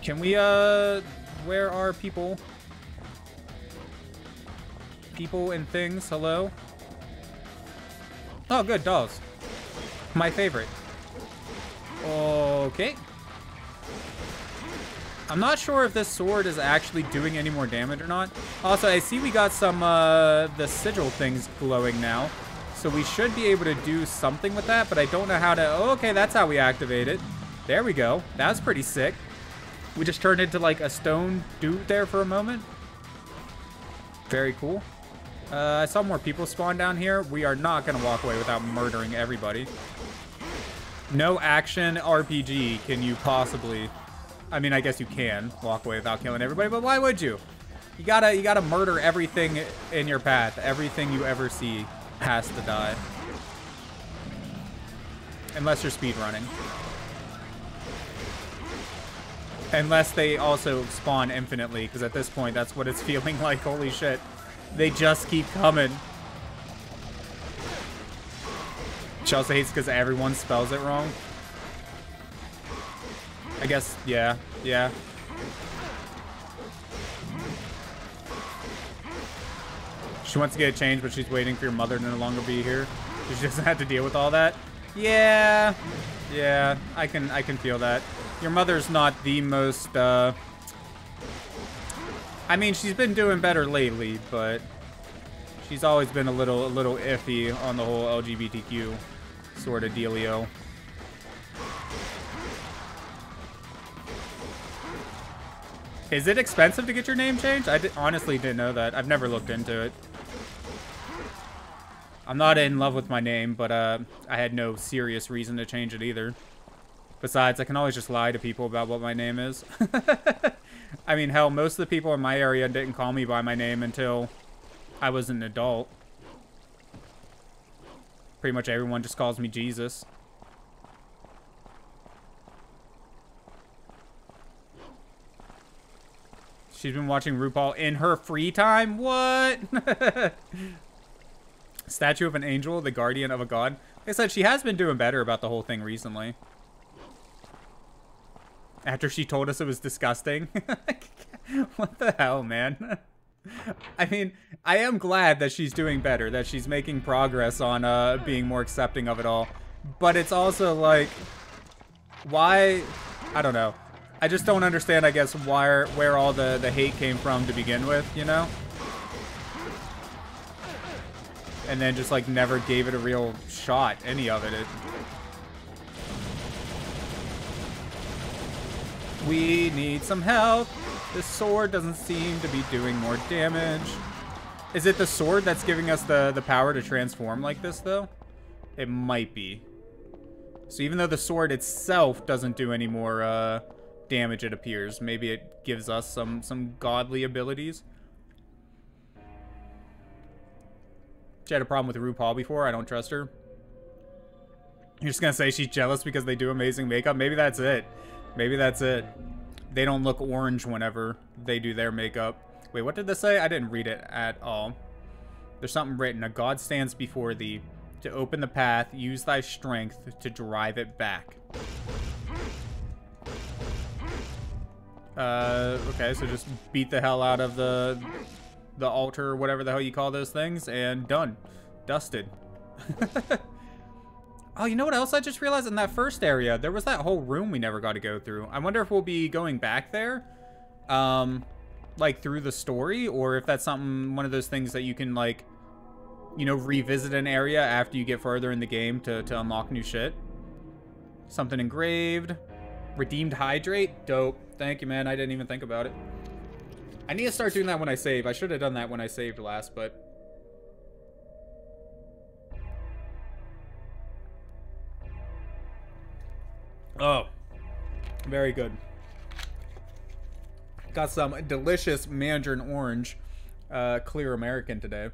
Can we, uh, where are people? People and things, hello? Oh, good, dolls. My favorite. Okay. I'm not sure if this sword is actually doing any more damage or not. Also, I see we got some, uh, the sigil things glowing now. So we should be able to do something with that, but I don't know how to... Okay, that's how we activate it. There we go. That's pretty sick. We just turned into, like, a stone dude there for a moment. Very cool. Uh, I saw more people spawn down here. We are not going to walk away without murdering everybody. No action RPG can you possibly... I mean, I guess you can walk away without killing everybody, but why would you? You gotta, you gotta murder everything in your path. Everything you ever see has to die. Unless you're speedrunning. Unless they also spawn infinitely, because at this point, that's what it's feeling like. Holy shit. They just keep coming. Chelsea hates because everyone spells it wrong. I guess, yeah, yeah. She wants to get a change, but she's waiting for your mother to no longer be here. She doesn't have to deal with all that. Yeah, yeah, I can, I can feel that. Your mother's not the most, uh... I mean, she's been doing better lately, but she's always been a little, a little iffy on the whole LGBTQ sort of dealio. Is it expensive to get your name changed? I honestly didn't know that. I've never looked into it. I'm not in love with my name, but uh, I had no serious reason to change it either. Besides, I can always just lie to people about what my name is. I mean, hell, most of the people in my area didn't call me by my name until I was an adult. Pretty much everyone just calls me Jesus. She's been watching RuPaul in her free time? What? Statue of an angel, the guardian of a god. Like I said, she has been doing better about the whole thing recently. After she told us it was disgusting. what the hell, man? I mean, I am glad that she's doing better, that she's making progress on uh, being more accepting of it all. But it's also like, why? I don't know. I just don't understand, I guess, where where all the, the hate came from to begin with, you know? And then just, like, never gave it a real shot, any of it. it we need some help. This sword doesn't seem to be doing more damage. Is it the sword that's giving us the, the power to transform like this, though? It might be. So even though the sword itself doesn't do any more, uh damage, it appears. Maybe it gives us some, some godly abilities. She had a problem with RuPaul before. I don't trust her. You're just going to say she's jealous because they do amazing makeup? Maybe that's it. Maybe that's it. They don't look orange whenever they do their makeup. Wait, what did this say? I didn't read it at all. There's something written. A god stands before thee. To open the path, use thy strength to drive it back. Uh, okay, so just beat the hell out of the the altar, whatever the hell you call those things, and done. Dusted. oh, you know what else I just realized? In that first area, there was that whole room we never got to go through. I wonder if we'll be going back there, um, like through the story, or if that's something, one of those things that you can, like, you know, revisit an area after you get further in the game to, to unlock new shit. Something engraved. Redeemed Hydrate? Dope. Thank you, man. I didn't even think about it. I need to start doing that when I save. I should have done that when I saved last, but... Oh. Very good. Got some delicious mandarin orange uh, clear American today.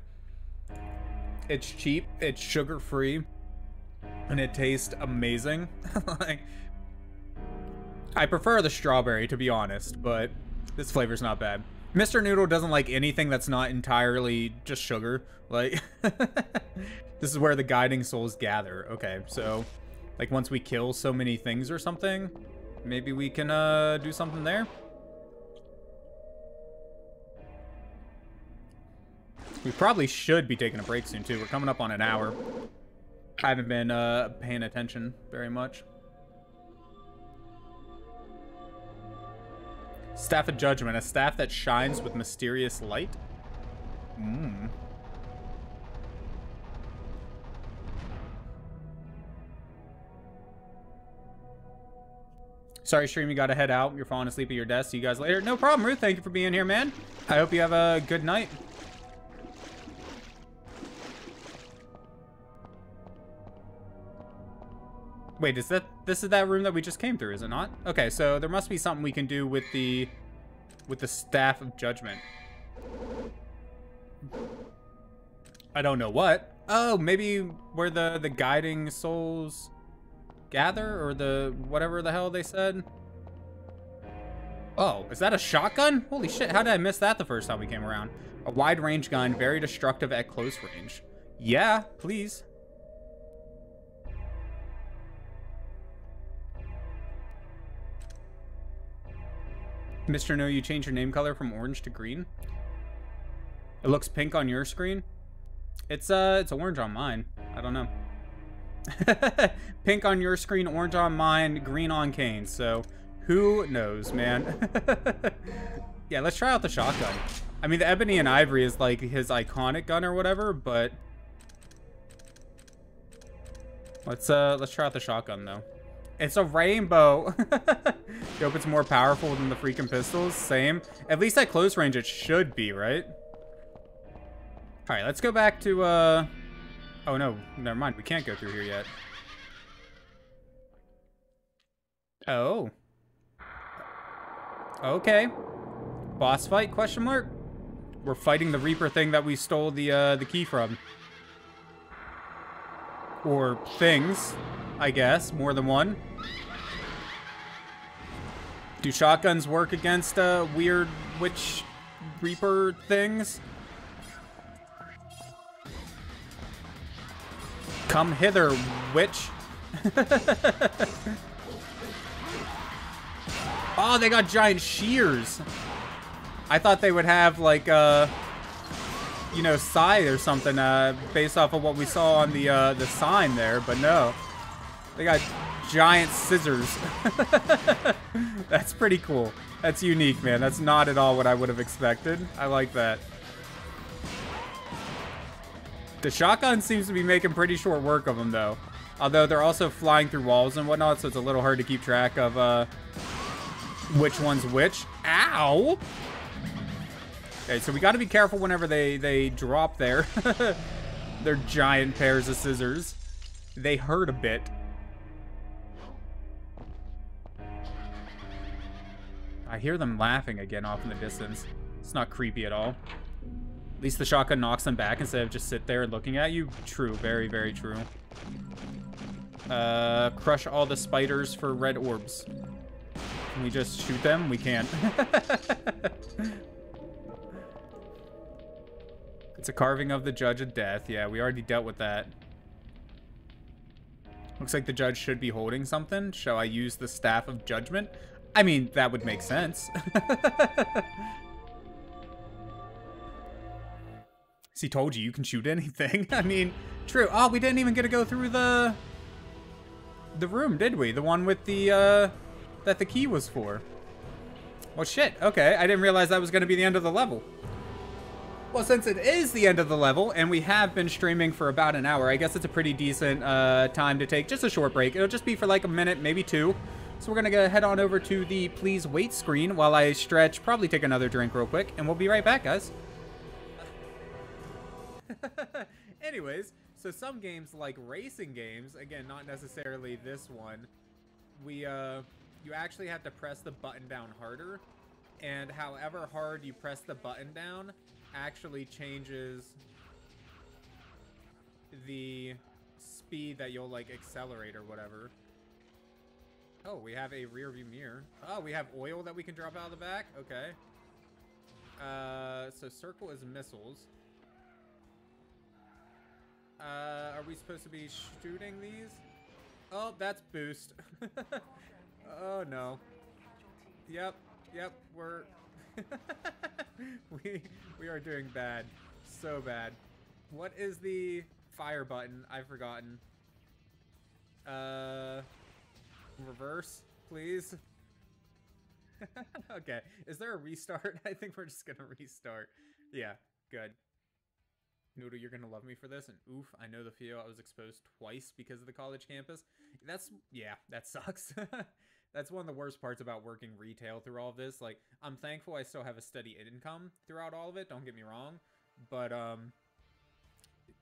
It's cheap, it's sugar-free, and it tastes amazing. like, I prefer the strawberry, to be honest, but this flavor's not bad. Mr. Noodle doesn't like anything that's not entirely just sugar. Like, this is where the guiding souls gather. Okay, so, like, once we kill so many things or something, maybe we can, uh, do something there? We probably should be taking a break soon, too. We're coming up on an hour. I haven't been, uh, paying attention very much. Staff of Judgment, a staff that shines with mysterious light. Mmm. Sorry, stream, you gotta head out. You're falling asleep at your desk. See you guys later. No problem, Ruth. Thank you for being here, man. I hope you have a good night. Wait, is that this is that room that we just came through, is it not? Okay, so there must be something we can do with the with the staff of judgment. I don't know what. Oh, maybe where the the guiding souls gather or the whatever the hell they said. Oh, is that a shotgun? Holy shit, how did I miss that the first time we came around? A wide range gun, very destructive at close range. Yeah, please. Mr. No, you changed your name color from orange to green. It looks pink on your screen. It's uh, it's orange on mine. I don't know. pink on your screen, orange on mine, green on Kane's. So who knows, man? yeah, let's try out the shotgun. I mean, the ebony and ivory is like his iconic gun or whatever, but let's uh, let's try out the shotgun though. It's a rainbow. Hope it's more powerful than the freaking pistols. Same. At least at close range it should be, right? Alright, let's go back to, uh... Oh, no. Never mind. We can't go through here yet. Oh. Okay. Boss fight, question mark? We're fighting the Reaper thing that we stole the, uh, the key from. Or things, I guess. More than one. Do shotguns work against, uh, weird witch Reaper things? Come hither, witch. oh, they got giant shears. I thought they would have, like, uh, you know, scythe or something, uh, based off of what we saw on the, uh, the sign there, but no. They got giant scissors. That's pretty cool. That's unique, man. That's not at all what I would have expected. I like that. The shotgun seems to be making pretty short work of them, though. Although they're also flying through walls and whatnot, so it's a little hard to keep track of uh, which one's which. Ow! Okay, so we got to be careful whenever they, they drop there. They're giant pairs of scissors. They hurt a bit. I hear them laughing again off in the distance. It's not creepy at all. Least the shotgun knocks them back instead of just sit there looking at you. True, very, very true. Uh, crush all the spiders for red orbs. Can we just shoot them? We can't. it's a carving of the Judge of Death. Yeah, we already dealt with that. Looks like the judge should be holding something. Shall I use the Staff of Judgment? I mean, that would make sense. he told you you can shoot anything. I mean, true. Oh, we didn't even get to go through the the room, did we? The one with the uh that the key was for. Well, shit. Okay, I didn't realize that was going to be the end of the level. Well, since it is the end of the level, and we have been streaming for about an hour, I guess it's a pretty decent uh, time to take just a short break. It'll just be for like a minute, maybe two. So we're going to head on over to the please wait screen while I stretch, probably take another drink real quick, and we'll be right back, guys. Anyways, so some games like racing games, again, not necessarily this one, we, uh, you actually have to press the button down harder. And however hard you press the button down actually changes the speed that you'll like accelerate or whatever. Oh, we have a rear view mirror. Oh, we have oil that we can drop out of the back? Okay. Uh, so circle is missiles. Uh, are we supposed to be shooting these? Oh, that's boost. oh, no. Yep, yep, we're... we, we are doing bad. So bad. What is the fire button? I've forgotten. Uh... Reverse, please. okay. Is there a restart? I think we're just gonna restart. Yeah, good. Noodle, you're gonna love me for this, and oof, I know the feel. I was exposed twice because of the college campus. That's, yeah, that sucks. That's one of the worst parts about working retail through all of this. Like, I'm thankful I still have a steady income throughout all of it, don't get me wrong. But, um,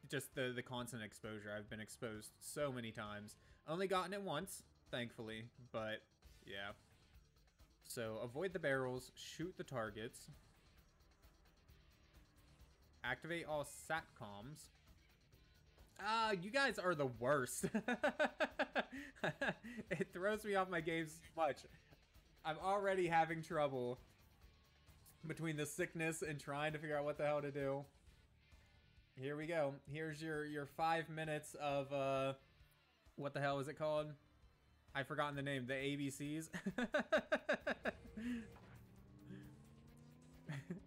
just the, the constant exposure. I've been exposed so many times. Only gotten it once, thankfully, but yeah. So avoid the barrels, shoot the targets, activate all satcoms. Ah, uh, you guys are the worst. it throws me off my games much. I'm already having trouble between the sickness and trying to figure out what the hell to do. Here we go. Here's your your five minutes of uh, what the hell is it called? I've forgotten the name. The ABCs.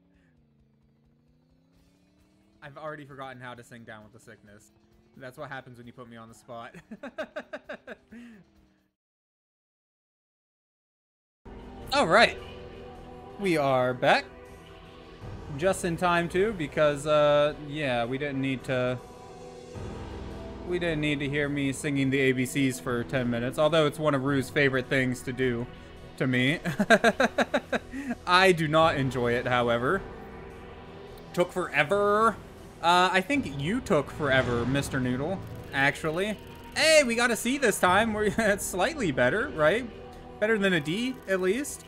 I've already forgotten how to sing Down with the Sickness. That's what happens when you put me on the spot. Alright. We are back. Just in time, too, because, uh, yeah, we didn't need to we didn't need to hear me singing the ABCs for 10 minutes, although it's one of Rue's favorite things to do to me. I do not enjoy it, however. Took forever. Uh, I think you took forever, Mr. Noodle, actually. Hey, we got a C this time. We're, slightly better, right? Better than a D, at least.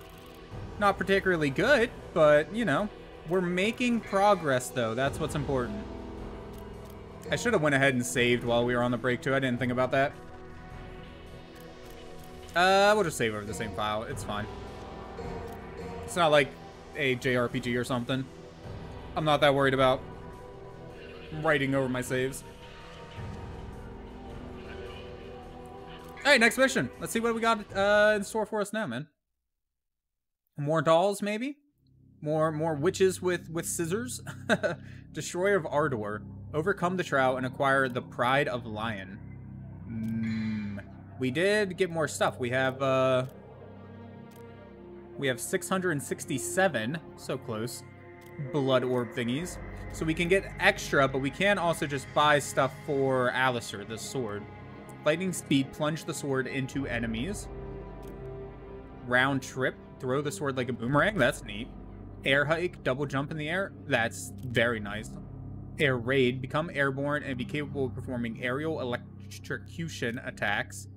Not particularly good, but, you know, we're making progress, though. That's what's important. I should have went ahead and saved while we were on the break, too. I didn't think about that. Uh, we'll just save over the same file. It's fine. It's not like a JRPG or something. I'm not that worried about writing over my saves. Alright, next mission. Let's see what we got uh, in store for us now, man. More dolls, maybe? More more witches with, with scissors? Destroyer of Ardor. Overcome the Trow and acquire the Pride of Lion. Mm, we did get more stuff. We have, uh... We have 667, so close, blood orb thingies. So we can get extra, but we can also just buy stuff for Alastor, the sword. Lightning speed, plunge the sword into enemies. Round trip, throw the sword like a boomerang. That's neat. Air hike, double jump in the air. That's very nice. Air raid, become airborne and be capable of performing aerial electrocution attacks.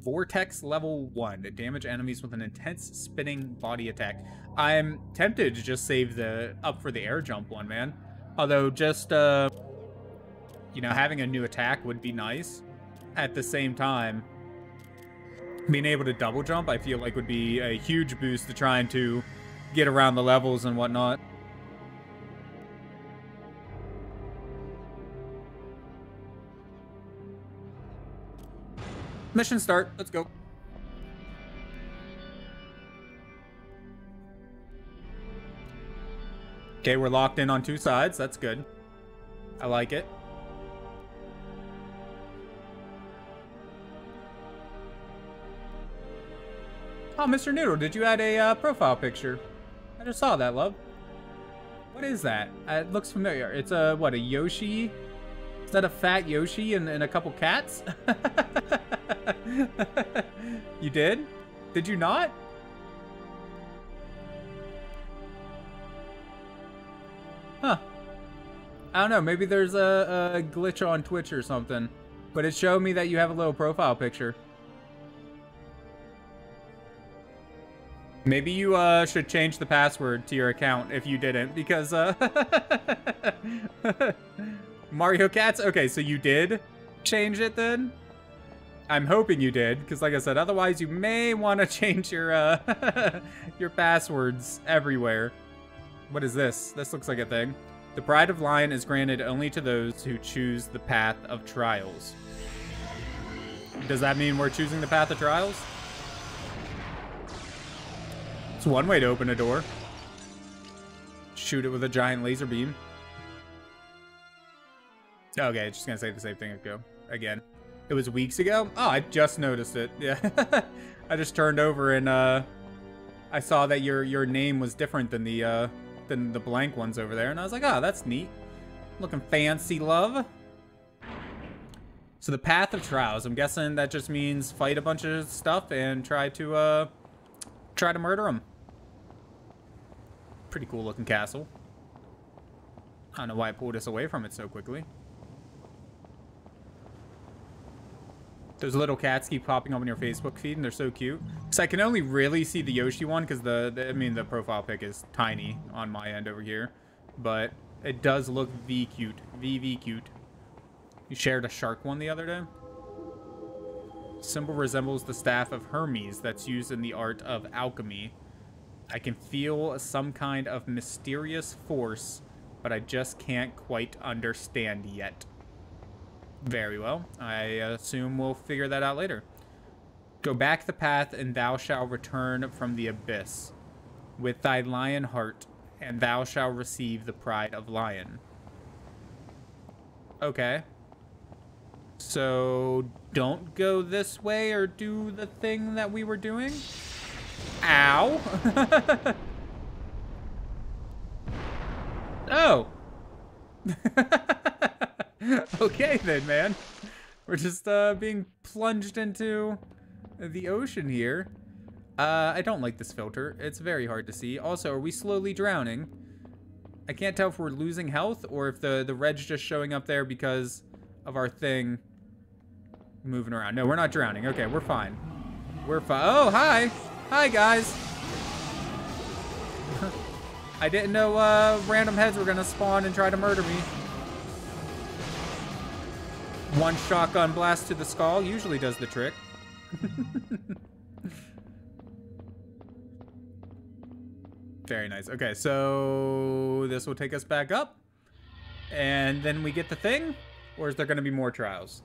Vortex level 1, damage enemies with an intense spinning body attack. I'm tempted to just save the up for the air jump one, man. Although just, uh, you know, having a new attack would be nice. At the same time, being able to double jump, I feel like would be a huge boost to trying to get around the levels and whatnot. Mission start. Let's go. Okay, we're locked in on two sides. That's good. I like it. Oh, Mr. Noodle, did you add a uh, profile picture? I just saw that, love. What is that? Uh, it looks familiar. It's a, what, a Yoshi? Is that a fat Yoshi and, and a couple cats? you did? Did you not? Huh. I don't know. Maybe there's a, a glitch on Twitch or something. But it showed me that you have a little profile picture. Maybe you uh, should change the password to your account if you didn't, because uh, Mario Cats. Okay, so you did change it then. I'm hoping you did, because like I said, otherwise you may want to change your uh, your passwords everywhere. What is this? This looks like a thing. The Pride of Lion is granted only to those who choose the path of trials. Does that mean we're choosing the path of trials? It's one way to open a door. Shoot it with a giant laser beam. Okay, just gonna say the same thing again. It was weeks ago? Oh, I just noticed it. Yeah. I just turned over and uh I saw that your your name was different than the uh than the blank ones over there, and I was like, oh, that's neat. Looking fancy, love. So the Path of Trials, I'm guessing that just means fight a bunch of stuff and try to, uh, try to murder them. Pretty cool looking castle. I don't know why I pulled us away from it so quickly. Those little cats keep popping up on your Facebook feed, and they're so cute. So I can only really see the Yoshi one, because the, the, I mean, the profile pic is tiny on my end over here. But it does look V cute. VV cute. You shared a shark one the other day? Symbol resembles the staff of Hermes that's used in the art of alchemy. I can feel some kind of mysterious force, but I just can't quite understand yet. Very well. I assume we'll figure that out later. Go back the path, and thou shalt return from the abyss. With thy lion heart, and thou shalt receive the pride of lion. Okay. So, don't go this way or do the thing that we were doing? Ow! oh! okay then, man. We're just uh, being plunged into the ocean here. Uh, I don't like this filter. It's very hard to see. Also, are we slowly drowning? I can't tell if we're losing health or if the, the red's just showing up there because of our thing moving around. No, we're not drowning. Okay, we're fine. We're fine. Oh, hi. Hi, guys. I didn't know uh, random heads were gonna spawn and try to murder me. One shotgun blast to the skull usually does the trick. Very nice. Okay, so this will take us back up. And then we get the thing? Or is there going to be more trials?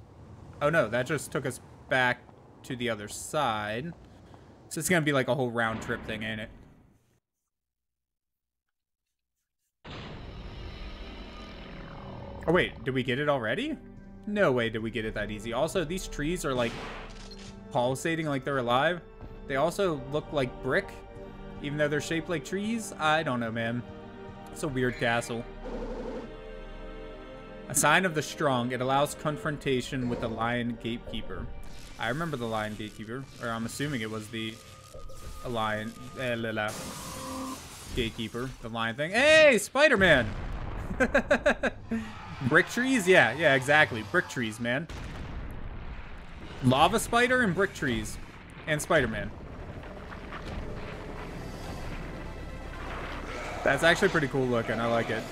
Oh no, that just took us back to the other side. So it's going to be like a whole round trip thing, ain't it? Oh wait, did we get it already? No way did we get it that easy. Also, these trees are like pulsating like they're alive. They also look like brick, even though they're shaped like trees. I don't know, man. It's a weird castle. A sign of the strong. It allows confrontation with the lion gatekeeper. I remember the lion gatekeeper, or I'm assuming it was the lion eh, la, la, gatekeeper, the lion thing. Hey, Spider-Man! brick trees? Yeah, yeah, exactly. Brick trees, man. Lava spider and brick trees. And Spider-Man. That's actually pretty cool looking. I like it.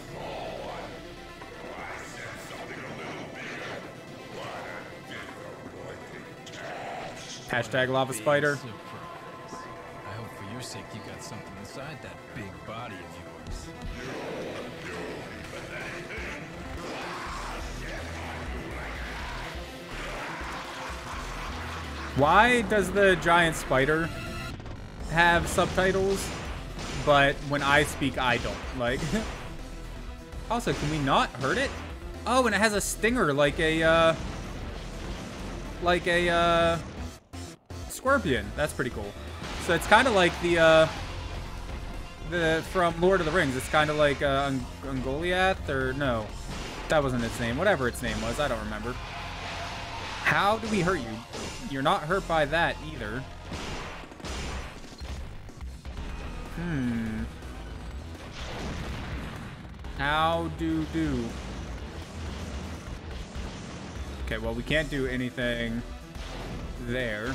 Hashtag lava spider. I hope for your sake you got something inside that Why does the giant spider have subtitles, but when I speak, I don't? Like, also, can we not hurt it? Oh, and it has a stinger like a, uh, like a, uh, scorpion. That's pretty cool. So it's kind of like the, uh, the, from Lord of the Rings. It's kind of like, uh, Ung Ungoliath, or no, that wasn't its name. Whatever its name was, I don't remember. How do we hurt you? You're not hurt by that either. Hmm. How do do? Okay, well, we can't do anything there.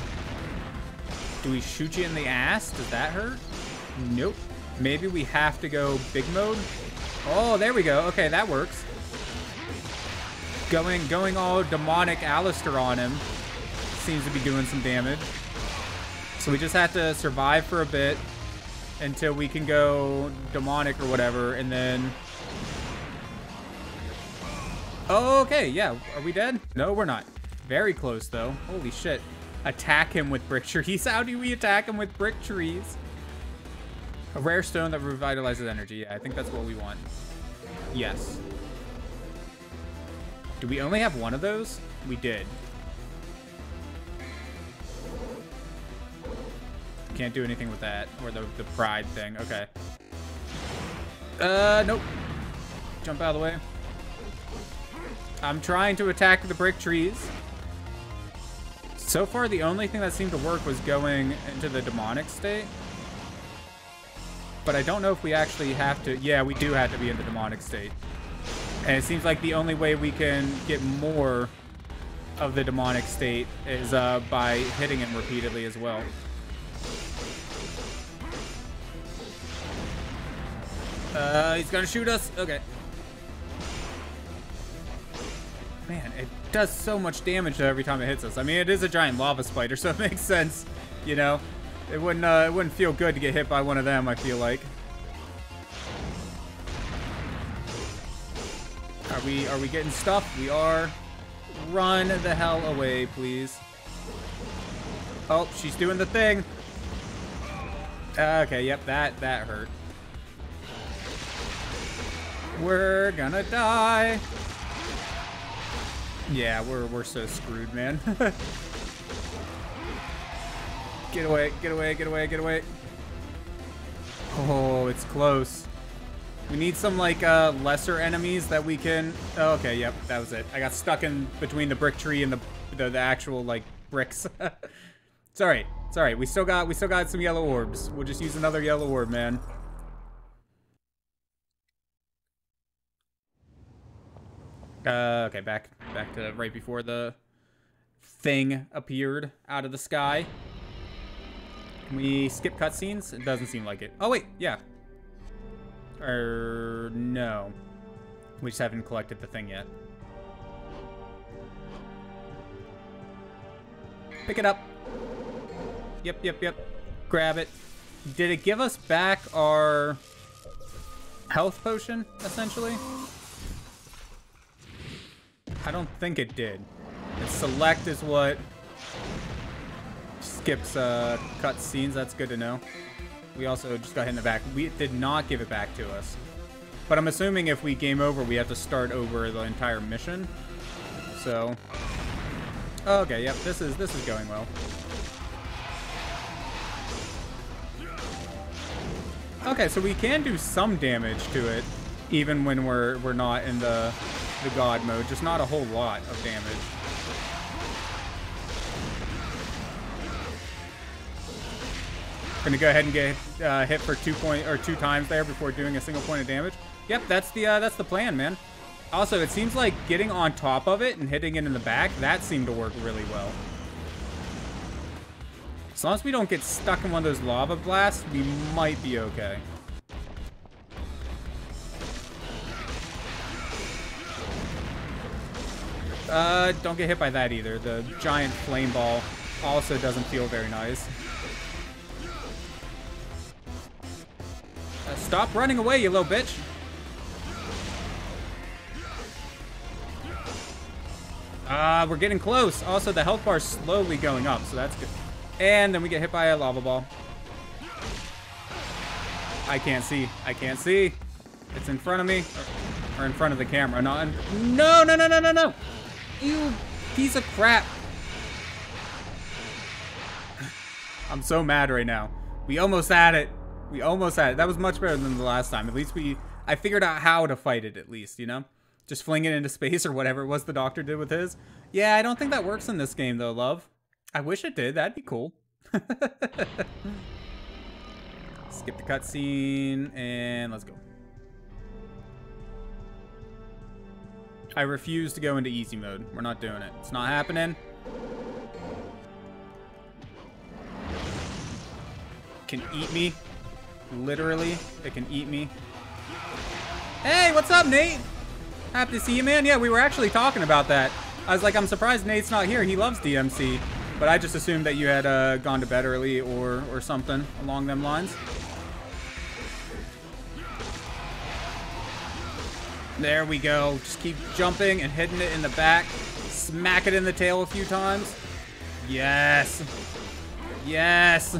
Do we shoot you in the ass? Does that hurt? Nope. Maybe we have to go big mode? Oh, there we go. Okay, that works. Going, going all demonic Alastor on him seems to be doing some damage. So we just have to survive for a bit until we can go demonic or whatever, and then... Okay, yeah. Are we dead? No, we're not. Very close, though. Holy shit. Attack him with brick trees. How do we attack him with brick trees? A rare stone that revitalizes energy. Yeah, I think that's what we want. Yes. Do we only have one of those? We did. Can't do anything with that. Or the, the pride thing. Okay. Uh, nope. Jump out of the way. I'm trying to attack the brick trees. So far, the only thing that seemed to work was going into the demonic state. But I don't know if we actually have to... Yeah, we do have to be in the demonic state. And it seems like the only way we can get more of the demonic state is uh, by hitting him repeatedly as well. Uh, he's gonna shoot us. Okay. Man, it does so much damage every time it hits us. I mean, it is a giant lava spider, so it makes sense. You know, it wouldn't uh, it wouldn't feel good to get hit by one of them. I feel like. Are we are we getting stuff? We are. Run the hell away, please. Oh, she's doing the thing. Okay, yep, that that hurt. We're gonna die. Yeah, we're we're so screwed, man. get away, get away, get away, get away. Oh, it's close. We need some, like, uh, lesser enemies that we can... Oh, okay, yep, that was it. I got stuck in between the brick tree and the, the, the actual, like, bricks. it's alright. It's alright. We still got, we still got some yellow orbs. We'll just use another yellow orb, man. Uh, okay, back, back to right before the thing appeared out of the sky. Can we skip cutscenes? It doesn't seem like it. Oh, wait, yeah. Or no. We just haven't collected the thing yet. Pick it up. Yep, yep, yep. Grab it. Did it give us back our health potion, essentially? I don't think it did. And select is what skips uh, cut scenes. That's good to know. We also just got hit in the back. We did not give it back to us. But I'm assuming if we game over, we have to start over the entire mission. So, okay, yep, this is this is going well. Okay, so we can do some damage to it, even when we're we're not in the the god mode. Just not a whole lot of damage. Gonna go ahead and get uh, hit for two point or two times there before doing a single point of damage. Yep, that's the uh, that's the plan, man. Also, it seems like getting on top of it and hitting it in the back, that seemed to work really well. As long as we don't get stuck in one of those lava blasts, we might be okay. Uh, don't get hit by that either. The giant flame ball also doesn't feel very nice. Uh, stop running away, you little bitch. Ah, uh, we're getting close. Also, the health bar's slowly going up, so that's good. And then we get hit by a lava ball. I can't see. I can't see. It's in front of me. Or, in front of the camera. No, no, no, no, no, no. You piece of crap. I'm so mad right now. We almost had it. We almost had it. That was much better than the last time. At least we... I figured out how to fight it, at least, you know? Just fling it into space or whatever it was the doctor did with his. Yeah, I don't think that works in this game, though, love. I wish it did. That'd be cool. Skip the cutscene, and let's go. I refuse to go into easy mode. We're not doing it. It's not happening. Can eat me. Literally, it can eat me. Hey, what's up, Nate? Happy to see you, man. Yeah, we were actually talking about that. I was like, I'm surprised Nate's not here. He loves DMC. But I just assumed that you had uh, gone to bed early or, or something along them lines. There we go. Just keep jumping and hitting it in the back. Smack it in the tail a few times. Yes. Yes.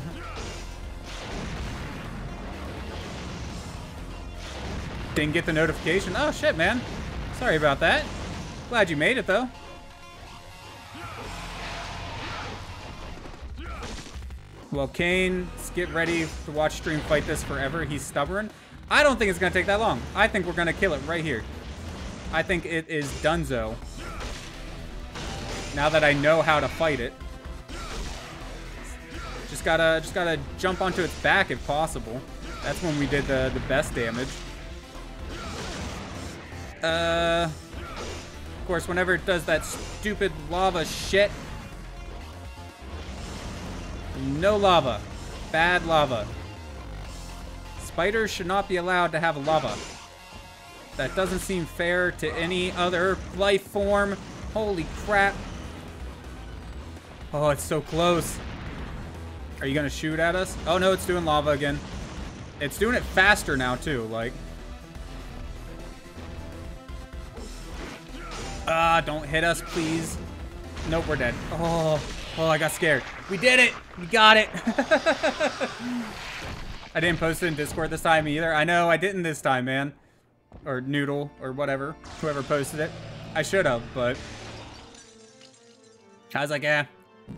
Didn't get the notification. Oh, shit, man. Sorry about that. Glad you made it, though. Well, Kane, get ready to watch stream fight this forever. He's stubborn. I don't think it's going to take that long. I think we're going to kill it right here. I think it is dunzo. Now that I know how to fight it. Just gotta, just gotta jump onto its back if possible. That's when we did the, the best damage. Uh, of course, whenever it does that stupid lava shit, no lava. Bad lava. Spiders should not be allowed to have a lava. That doesn't seem fair to any other life form. Holy crap. Oh, it's so close. Are you gonna shoot at us? Oh no, it's doing lava again. It's doing it faster now too, like. Ah, don't hit us, please. Nope, we're dead. Oh. Oh, I got scared. We did it! We got it! I didn't post it in Discord this time either. I know, I didn't this time, man. Or Noodle, or whatever. Whoever posted it. I should have, but... I was like, eh.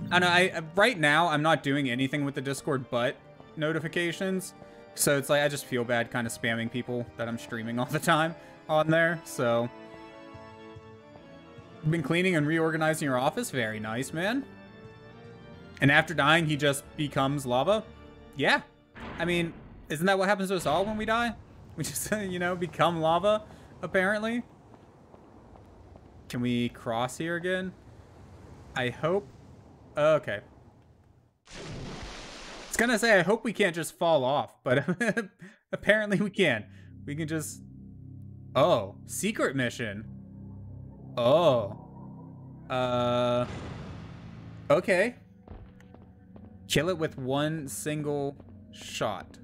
I know, I, right now, I'm not doing anything with the Discord but notifications. So it's like, I just feel bad kind of spamming people that I'm streaming all the time on there, so... Been cleaning and reorganizing your office? Very nice, man. And after dying, he just becomes lava? Yeah. I mean, isn't that what happens to us all when we die? We just, you know, become lava, apparently. Can we cross here again? I hope. Okay. It's gonna say, I hope we can't just fall off, but apparently we can. We can just... Oh, secret mission. Oh. Uh... Okay. Kill it with one single shot.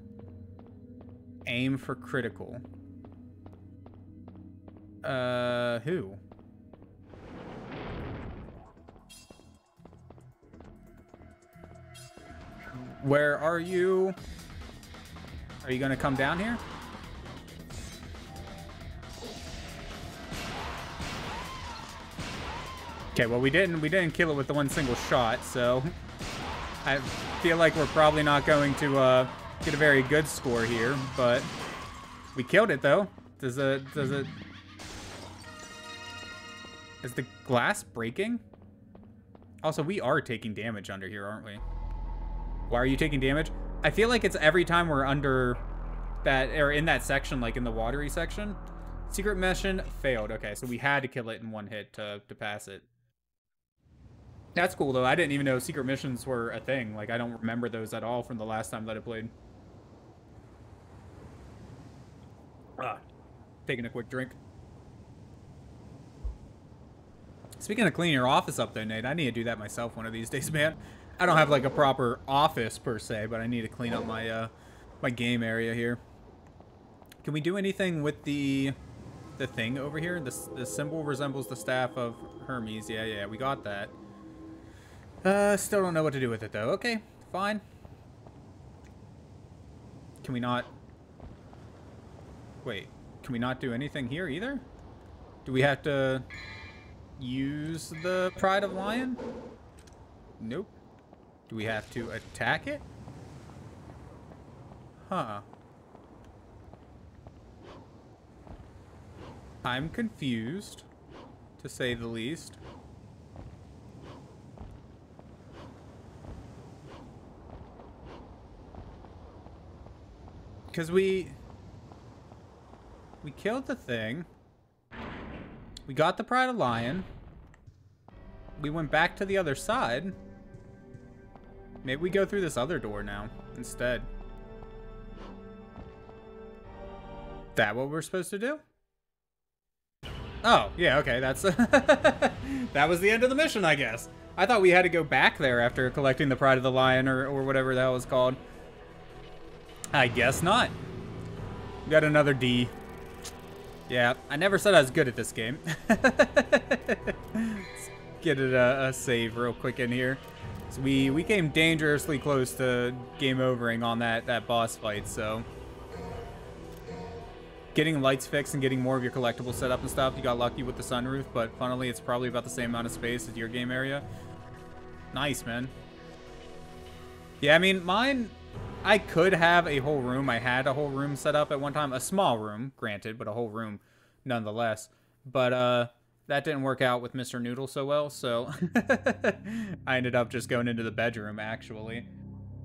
Aim for critical. Uh, who? Where are you? Are you gonna come down here? Okay, well we didn't we didn't kill it with the one single shot, so I feel like we're probably not going to uh, get a very good score here, but we killed it though. Does it does it is the glass breaking? Also, we are taking damage under here, aren't we? Why are you taking damage? I feel like it's every time we're under that, or in that section, like in the watery section. Secret mission failed. Okay, so we had to kill it in one hit to, to pass it. That's cool, though. I didn't even know secret missions were a thing. Like, I don't remember those at all from the last time that I played. Ah, taking a quick drink. Speaking of cleaning your office up though, Nate, I need to do that myself one of these days, man. I don't have like a proper office per se, but I need to clean up my uh my game area here. Can we do anything with the the thing over here? The the symbol resembles the staff of Hermes. Yeah, yeah, we got that. Uh, still don't know what to do with it though. Okay, fine. Can we not? Wait, can we not do anything here either? Do we have to use the Pride of Lion? Nope. Do we have to attack it? Huh. I'm confused, to say the least. Because we... We killed the thing. We got the Pride of Lion. We went back to the other side. Maybe we go through this other door now instead. That what we're supposed to do? Oh, yeah, okay, that's... that was the end of the mission, I guess. I thought we had to go back there after collecting the Pride of the Lion or, or whatever that was called. I guess not. Got another D. Yeah, I never said I was good at this game. Let's get it a, a save real quick in here. So we, we came dangerously close to game overing on that, that boss fight, so... Getting lights fixed and getting more of your collectibles set up and stuff, you got lucky with the sunroof, but funnily it's probably about the same amount of space as your game area. Nice, man. Yeah, I mean, mine... I could have a whole room. I had a whole room set up at one time. A small room, granted, but a whole room nonetheless. But, uh that didn't work out with Mr. Noodle so well, so I ended up just going into the bedroom, actually.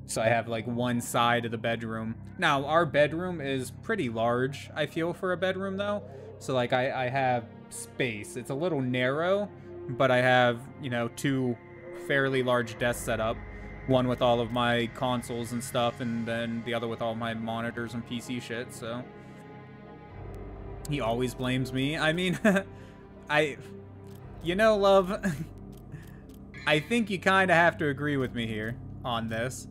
So I have, like, one side of the bedroom. Now, our bedroom is pretty large, I feel, for a bedroom, though. So, like, I, I have space. It's a little narrow, but I have, you know, two fairly large desks set up. One with all of my consoles and stuff, and then the other with all my monitors and PC shit, so... He always blames me. I mean... I, you know, love, I think you kind of have to agree with me here on this.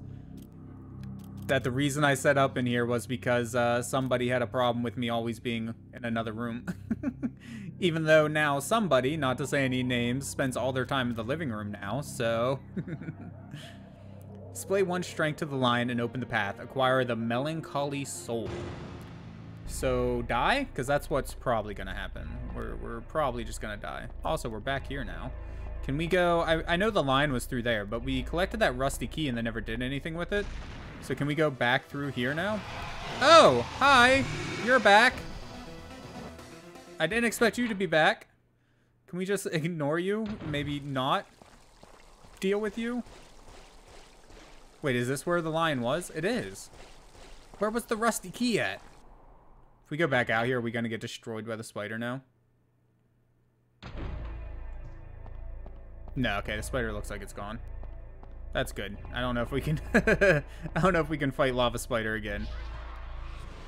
That the reason I set up in here was because uh, somebody had a problem with me always being in another room. Even though now somebody, not to say any names, spends all their time in the living room now, so... Display one strength to the line and open the path. Acquire the Melancholy Soul. So, die? Because that's what's probably going to happen. We're, we're probably just going to die. Also, we're back here now. Can we go... I, I know the line was through there, but we collected that rusty key and then never did anything with it. So can we go back through here now? Oh, hi! You're back! I didn't expect you to be back. Can we just ignore you? Maybe not deal with you? Wait, is this where the lion was? It is. Where was the rusty key at? If we go back out here, are we going to get destroyed by the spider now? No, okay, the spider looks like it's gone. That's good. I don't know if we can... I don't know if we can fight Lava Spider again.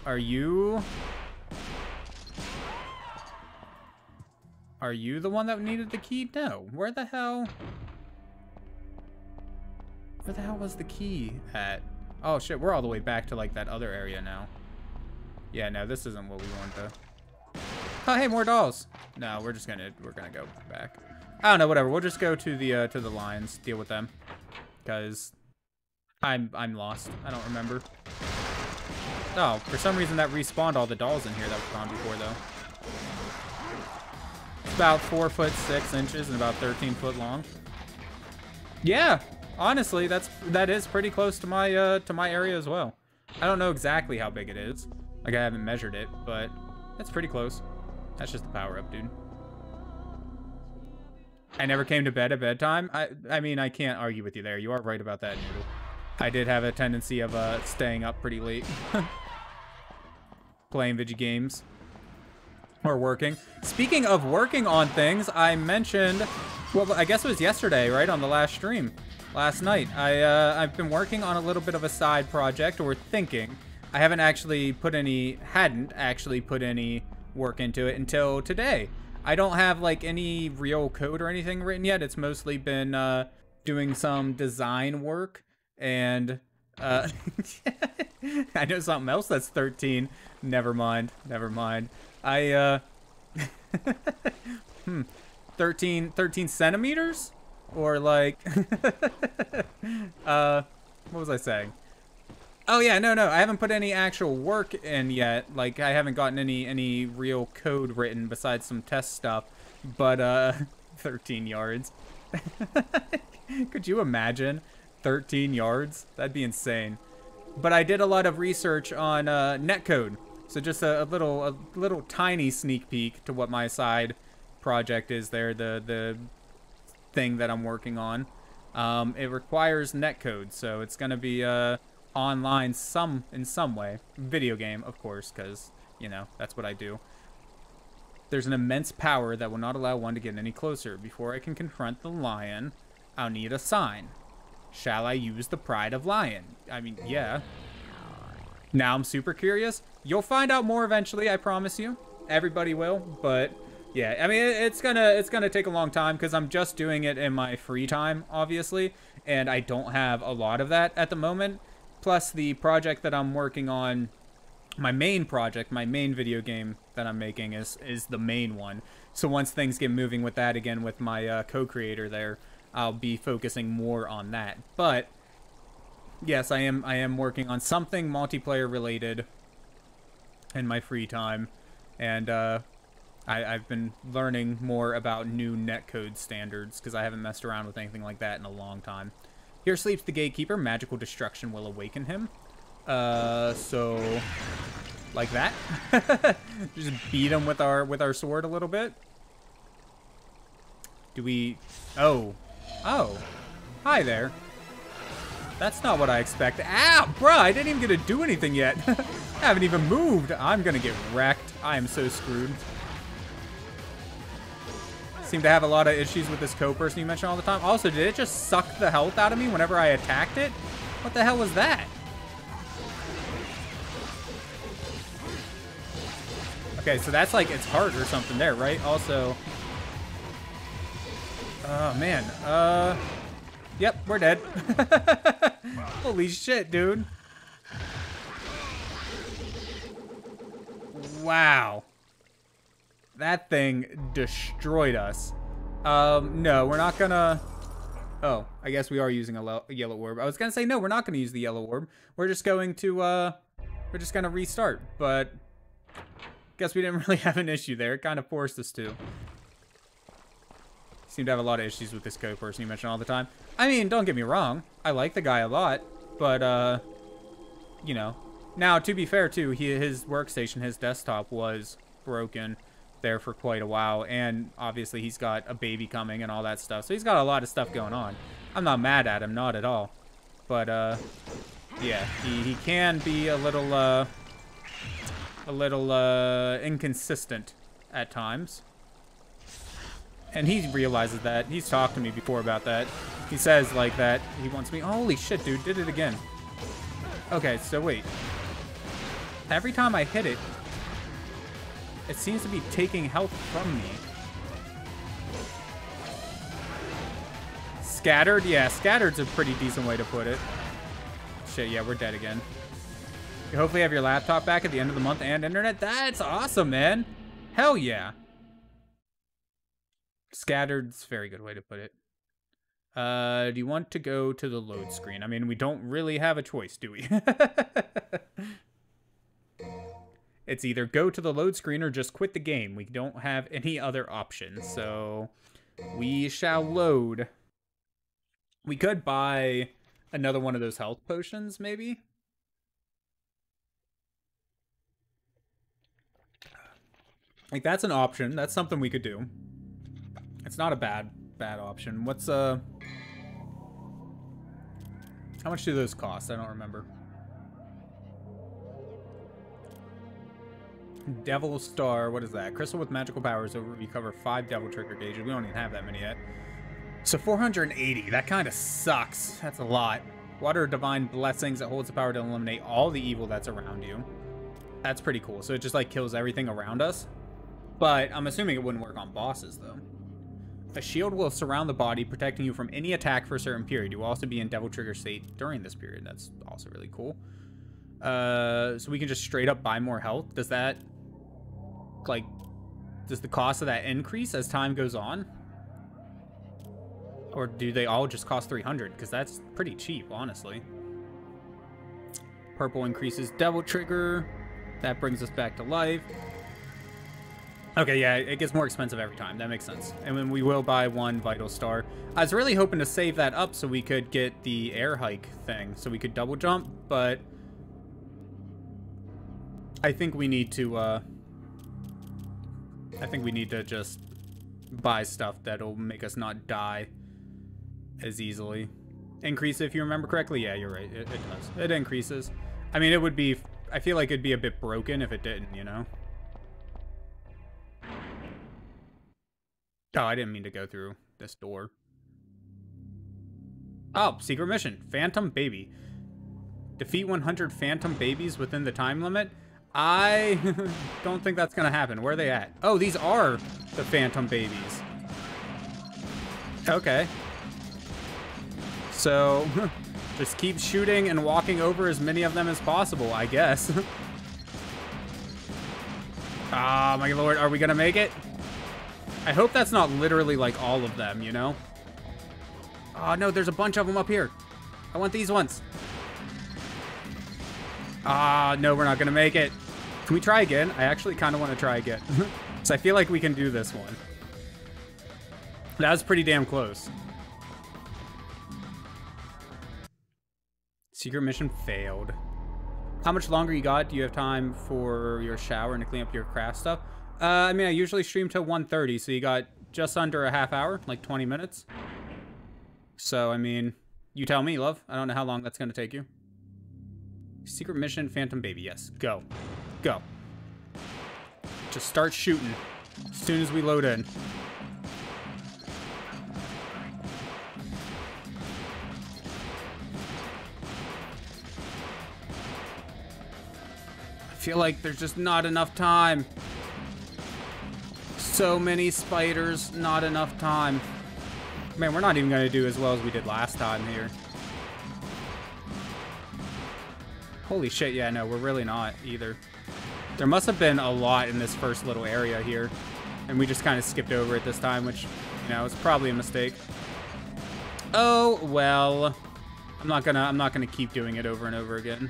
Are you... Are you the one that needed the key? No. Where the hell... Where the hell was the key at? Oh shit, we're all the way back to like that other area now. Yeah, no, this isn't what we want to. Oh, hey, more dolls. No, we're just gonna we're gonna go back. I don't know, whatever. We'll just go to the uh, to the lions, deal with them, because I'm I'm lost. I don't remember. Oh, for some reason that respawned all the dolls in here that were gone before though. It's about four foot six inches and about 13 foot long. Yeah, honestly, that's that is pretty close to my uh, to my area as well. I don't know exactly how big it is. Like I haven't measured it, but that's pretty close. That's just the power up, dude. I never came to bed at bedtime. I I mean, I can't argue with you there. You are right about that, Noodle. I did have a tendency of uh, staying up pretty late. Playing video games. Or working. Speaking of working on things, I mentioned, well, I guess it was yesterday, right, on the last stream. Last night. I, uh, I've been working on a little bit of a side project, or thinking. I haven't actually put any, hadn't actually put any work into it until today. I don't have like any real code or anything written yet. It's mostly been uh, doing some design work and uh, I know something else that's 13. Never mind. Never mind. I uh, hmm, 13 13 centimeters or like uh, what was I saying? Oh yeah, no, no, I haven't put any actual work in yet. Like I haven't gotten any any real code written besides some test stuff. But uh, 13 yards. Could you imagine 13 yards? That'd be insane. But I did a lot of research on uh, netcode. So just a, a little a little tiny sneak peek to what my side project is there, the the thing that I'm working on. Um, it requires netcode, so it's gonna be uh online some in some way. Video game, of course, because, you know, that's what I do. There's an immense power that will not allow one to get any closer. Before I can confront the lion, I'll need a sign. Shall I use the pride of lion? I mean, yeah. Now I'm super curious. You'll find out more eventually, I promise you. Everybody will, but yeah, I mean, it's gonna it's gonna take a long time because I'm just doing it in my free time, obviously, and I don't have a lot of that at the moment plus the project that I'm working on, my main project, my main video game that I'm making is is the main one. So once things get moving with that again with my uh, co-creator there, I'll be focusing more on that. But yes, I am I am working on something multiplayer related in my free time, and uh, I, I've been learning more about new netcode standards because I haven't messed around with anything like that in a long time. Here sleeps the gatekeeper. Magical destruction will awaken him. Uh, so like that. Just beat him with our with our sword a little bit. Do we? Oh, oh, hi there. That's not what I expect. Ow, bruh, I didn't even get to do anything yet. I haven't even moved. I'm gonna get wrecked. I am so screwed seem to have a lot of issues with this co-person you mention all the time. Also, did it just suck the health out of me whenever I attacked it? What the hell was that? Okay, so that's like its heart or something there, right? Also, oh man, uh, yep, we're dead. Holy shit, dude. Wow. That thing destroyed us. Um, no, we're not gonna... Oh, I guess we are using a, yellow orb. I was gonna say, no, we're not gonna use the yellow orb. We're just going to, uh... We're just gonna restart, but... Guess we didn't really have an issue there. It kind of forced us to. Seem to have a lot of issues with this code person you mention all the time. I mean, don't get me wrong. I like the guy a lot, but, uh... You know. Now, to be fair, too, he, his workstation, his desktop was broken there for quite a while. And obviously he's got a baby coming and all that stuff. So he's got a lot of stuff going on. I'm not mad at him, not at all. But, uh, yeah, he, he can be a little, uh, a little, uh, inconsistent at times. And he realizes that. He's talked to me before about that. He says, like, that he wants me. Holy shit, dude, did it again. Okay, so wait. Every time I hit it, it seems to be taking health from me. Scattered? Yeah, scattered's a pretty decent way to put it. Shit, yeah, we're dead again. You hopefully have your laptop back at the end of the month and internet. That's awesome, man. Hell yeah. Scattered's very good way to put it. Uh, do you want to go to the load screen? I mean, we don't really have a choice, do we? it's either go to the load screen or just quit the game. We don't have any other options, so we shall load. We could buy another one of those health potions, maybe? Like, that's an option. That's something we could do. It's not a bad, bad option. What's, uh... How much do those cost? I don't remember. Devil Star, what is that? Crystal with magical powers over recover five Devil Trigger gauges. We don't even have that many yet. So 480, that kind of sucks. That's a lot. Water Divine Blessings that holds the power to eliminate all the evil that's around you. That's pretty cool. So it just like kills everything around us. But I'm assuming it wouldn't work on bosses though. A shield will surround the body, protecting you from any attack for a certain period. You will also be in Devil Trigger state during this period. That's also really cool. Uh, so we can just straight up buy more health. Does that, like, does the cost of that increase as time goes on? Or do they all just cost 300? Because that's pretty cheap, honestly. Purple increases Devil Trigger. That brings us back to life. Okay, yeah, it gets more expensive every time. That makes sense. And then we will buy one Vital Star. I was really hoping to save that up so we could get the air hike thing. So we could double jump, but... I think we need to, uh... I think we need to just buy stuff that'll make us not die as easily. Increase if you remember correctly? Yeah, you're right. It, it does. It increases. I mean, it would be... I feel like it'd be a bit broken if it didn't, you know? Oh, I didn't mean to go through this door. Oh, secret mission. Phantom Baby. Defeat 100 Phantom Babies within the time limit? I don't think that's to happen. Where are they at? Oh, these are the Phantom Babies. Okay. So, just keep shooting and walking over as many of them as possible, I guess. Ah, oh, my lord, are we to make it? I hope that's not literally like all of them, you know? Oh, no, there's a bunch of them up here. I want these ones. Ah, no, we're not going to make it. Can we try again? I actually kind of want to try again. so I feel like we can do this one. That was pretty damn close. Secret mission failed. How much longer you got? Do you have time for your shower and to clean up your craft stuff? Uh, I mean, I usually stream till 1.30, so you got just under a half hour, like 20 minutes. So, I mean, you tell me, love. I don't know how long that's going to take you. Secret mission, Phantom Baby. Yes, go. Go. Just start shooting as soon as we load in. I feel like there's just not enough time. So many spiders, not enough time. Man, we're not even going to do as well as we did last time here. Holy shit, yeah, no, we're really not either. There must have been a lot in this first little area here. And we just kind of skipped over it this time, which, you know, is probably a mistake. Oh, well. I'm not gonna, I'm not gonna keep doing it over and over again.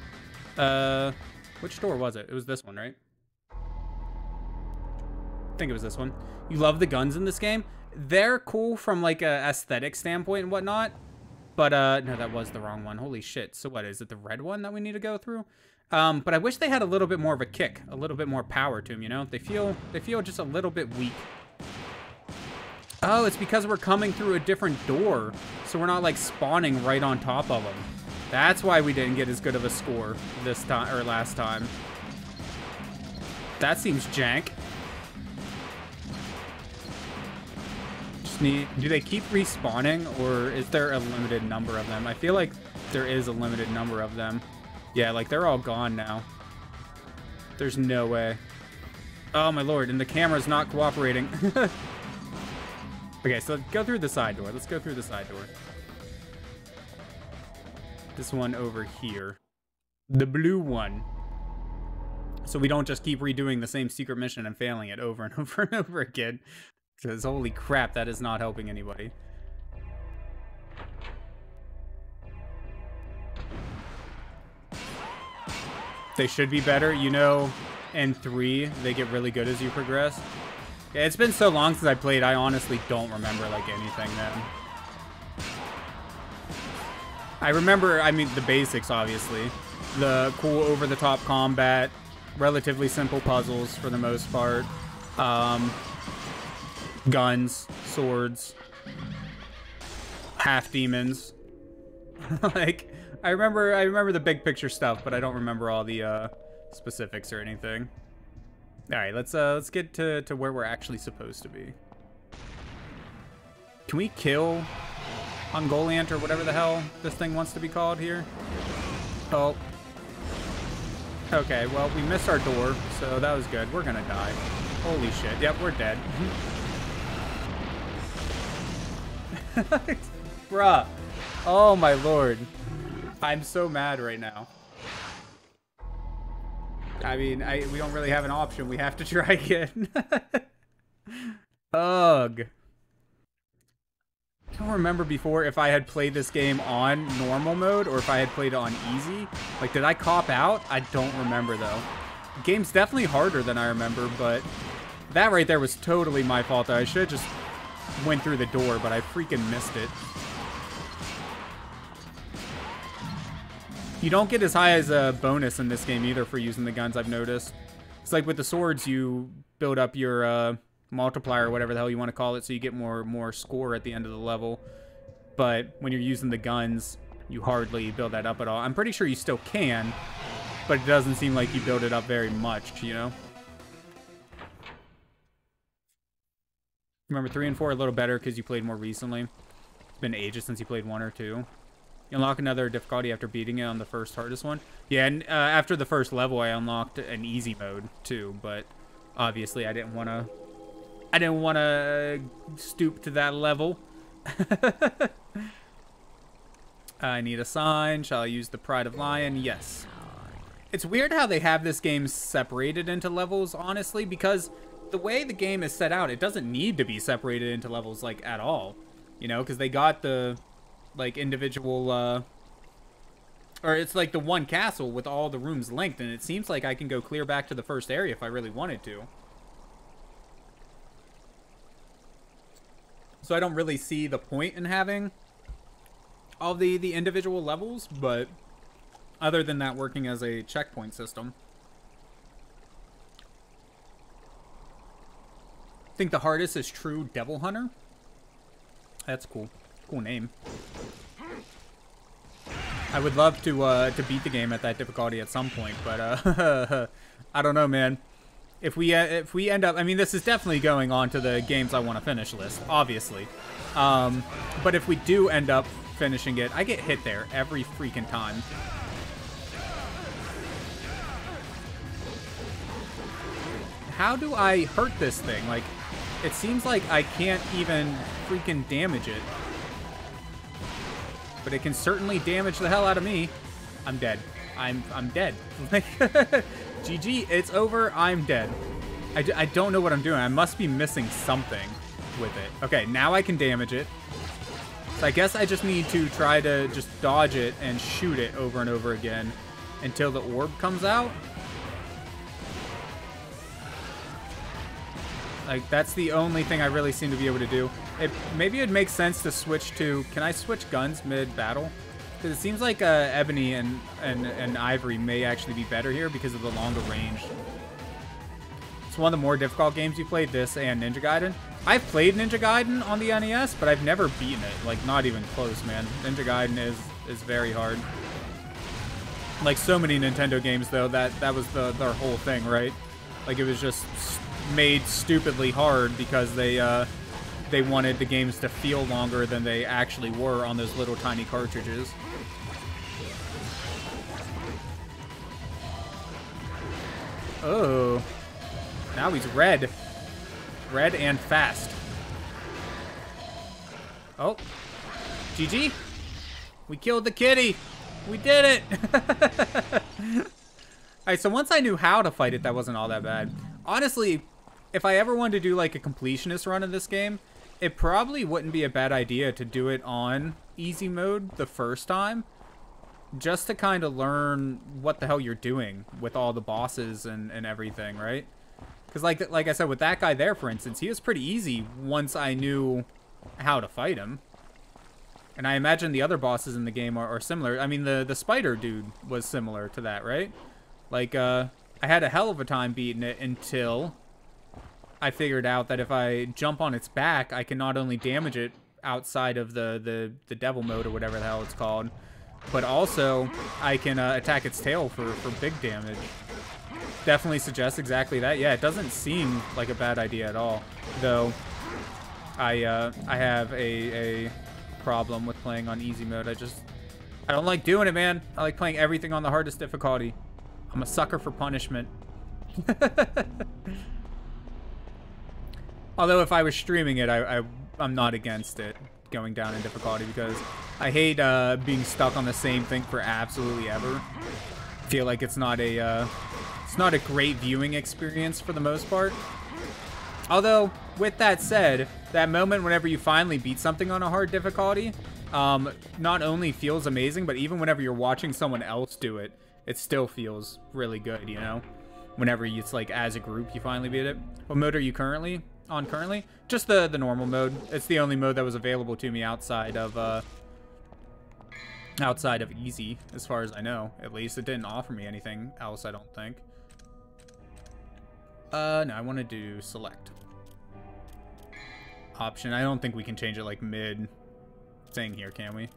Uh, which door was it? It was this one, right? I think it was this one. You love the guns in this game. They're cool from like a aesthetic standpoint and whatnot. But uh no, that was the wrong one. Holy shit. So what is it the red one that we need to go through? Um, but I wish they had a little bit more of a kick, a little bit more power to them, you know? They feel they feel just a little bit weak. Oh, it's because we're coming through a different door. So we're not like spawning right on top of them. That's why we didn't get as good of a score this time or last time. That seems jank. Need... Do they keep respawning, or is there a limited number of them? I feel like there is a limited number of them. Yeah, like, they're all gone now. There's no way. Oh, my lord, and the camera's not cooperating. okay, so go through the side door. Let's go through the side door. this one over here. The blue one. So we don't just keep redoing the same secret mission and failing it over and over and over again. Because holy crap, that is not helping anybody. They should be better. You know, in 3, they get really good as you progress. Yeah, it's been so long since I played, I honestly don't remember, like, anything then. I remember, I mean, the basics, obviously. The cool over-the-top combat, relatively simple puzzles for the most part. Um, guns, swords, half demons. like, I remember, I remember the big picture stuff, but I don't remember all the uh, specifics or anything. All right, let's uh, let's get to to where we're actually supposed to be. Can we kill Ungoliant or whatever the hell this thing wants to be called here? Oh. Okay, well, we missed our door, so that was good. We're gonna die. Holy shit. Yep, we're dead. Bruh. Oh my lord. I'm so mad right now. I mean, I we don't really have an option. We have to try again. Ugh. I don't remember before if I had played this game on normal mode or if I had played it on easy. Like, did I cop out? I don't remember, though. The game's definitely harder than I remember, but that right there was totally my fault. I should have just went through the door, but I freaking missed it. You don't get as high as a bonus in this game either for using the guns, I've noticed. It's like with the swords, you build up your uh, multiplier, or whatever the hell you want to call it, so you get more more score at the end of the level. But when you're using the guns, you hardly build that up at all. I'm pretty sure you still can, but it doesn't seem like you build it up very much, you know? Remember, 3 and 4 a little better because you played more recently. It's been ages since you played 1 or 2. You unlock another difficulty after beating it on the first hardest one. Yeah, and uh, after the first level, I unlocked an easy mode too, but obviously I didn't want to. I didn't want to stoop to that level. I need a sign. Shall I use the Pride of Lion? Yes. It's weird how they have this game separated into levels, honestly, because the way the game is set out, it doesn't need to be separated into levels, like, at all. You know, because they got the like individual uh or it's like the one castle with all the rooms linked and it seems like I can go clear back to the first area if I really wanted to. So I don't really see the point in having all the the individual levels, but other than that working as a checkpoint system. Think the hardest is True Devil Hunter. That's cool. Cool name. I would love to uh, to beat the game at that difficulty at some point, but uh, I don't know, man. If we uh, if we end up, I mean, this is definitely going on to the games I want to finish list, obviously. Um, but if we do end up finishing it, I get hit there every freaking time. How do I hurt this thing? Like, it seems like I can't even freaking damage it but it can certainly damage the hell out of me. I'm dead. I'm I'm dead. GG, it's over. I'm dead. I, I don't know what I'm doing. I must be missing something with it. Okay, now I can damage it. So I guess I just need to try to just dodge it and shoot it over and over again until the orb comes out. Like, that's the only thing I really seem to be able to do. It, maybe it makes sense to switch to... Can I switch guns mid-battle? Because it seems like uh, Ebony and, and, and Ivory may actually be better here because of the longer range. It's one of the more difficult games you played, this and Ninja Gaiden. I've played Ninja Gaiden on the NES, but I've never beaten it. Like, not even close, man. Ninja Gaiden is, is very hard. Like so many Nintendo games, though, that, that was the, their whole thing, right? Like, it was just made stupidly hard because they uh, they wanted the games to feel longer than they actually were on those little tiny cartridges. Oh. Now he's red. Red and fast. Oh. GG. We killed the kitty. We did it! Alright, so once I knew how to fight it, that wasn't all that bad. Honestly, if I ever wanted to do like a completionist run of this game, it probably wouldn't be a bad idea to do it on easy mode the first time. Just to kind of learn what the hell you're doing with all the bosses and, and everything, right? Because like, like I said, with that guy there, for instance, he was pretty easy once I knew how to fight him. And I imagine the other bosses in the game are, are similar. I mean, the, the spider dude was similar to that, right? Like, uh, I had a hell of a time beating it until I figured out that if I jump on its back, I can not only damage it outside of the, the, the devil mode or whatever the hell it's called, but also I can uh, attack its tail for, for big damage. Definitely suggests exactly that. Yeah, it doesn't seem like a bad idea at all, though I, uh, I have a, a problem with playing on easy mode. I just, I don't like doing it, man. I like playing everything on the hardest difficulty. I'm a sucker for punishment. Although if I was streaming it, I, I, am not against it going down in difficulty because I hate uh, being stuck on the same thing for absolutely ever. Feel like it's not a, uh, it's not a great viewing experience for the most part. Although, with that said, that moment whenever you finally beat something on a hard difficulty, um, not only feels amazing, but even whenever you're watching someone else do it, it still feels really good, you know? Whenever it's like as a group you finally beat it. What mode are you currently on currently? Just the, the normal mode. It's the only mode that was available to me outside of, uh, outside of easy, as far as I know. At least it didn't offer me anything else, I don't think. Uh, no, I want to do select. Option. I don't think we can change it like mid thing here, can we?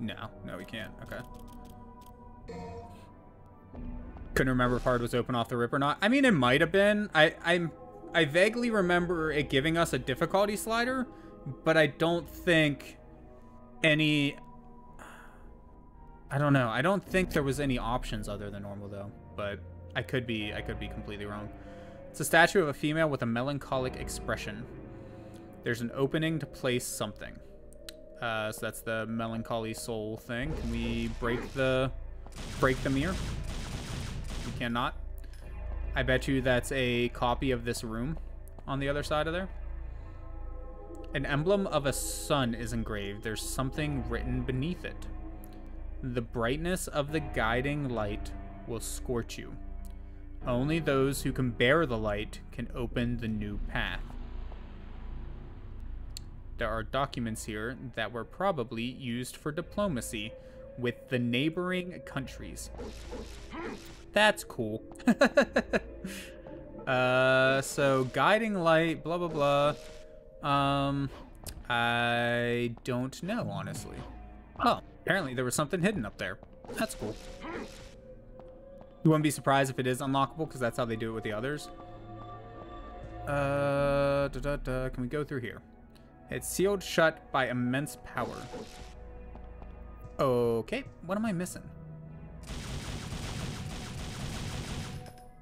No, no, we can't. Okay. Couldn't remember if hard was open off the rip or not. I mean, it might have been. I, I'm, I vaguely remember it giving us a difficulty slider, but I don't think any. I don't know. I don't think there was any options other than normal though, but I could be. I could be completely wrong. It's a statue of a female with a melancholic expression. There's an opening to place something. Uh, so that's the melancholy soul thing. Can we break the break the mirror? You cannot. I bet you that's a copy of this room on the other side of there. An emblem of a sun is engraved. There's something written beneath it. The brightness of the guiding light will scorch you. Only those who can bear the light can open the new path. There are documents here that were probably used for diplomacy with the neighboring countries. That's cool. uh, so guiding light, blah, blah, blah. Um, I don't know, honestly. Oh, apparently there was something hidden up there. That's cool. You wouldn't be surprised if it is unlockable, because that's how they do it with the others. Uh, da, da, da. Can we go through here? It's sealed shut by immense power. Okay, what am I missing?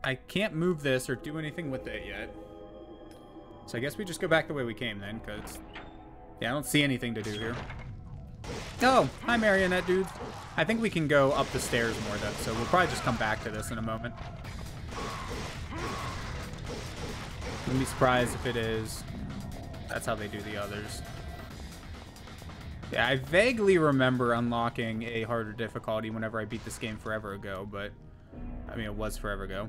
I can't move this or do anything with it yet. So I guess we just go back the way we came then, because... Yeah, I don't see anything to do here. Oh, hi marionette dudes. I think we can go up the stairs more though, so we'll probably just come back to this in a moment. Wouldn't be surprised if it is. That's how they do the others. Yeah, I vaguely remember unlocking a harder difficulty whenever I beat this game forever ago, but... I mean, it was forever ago.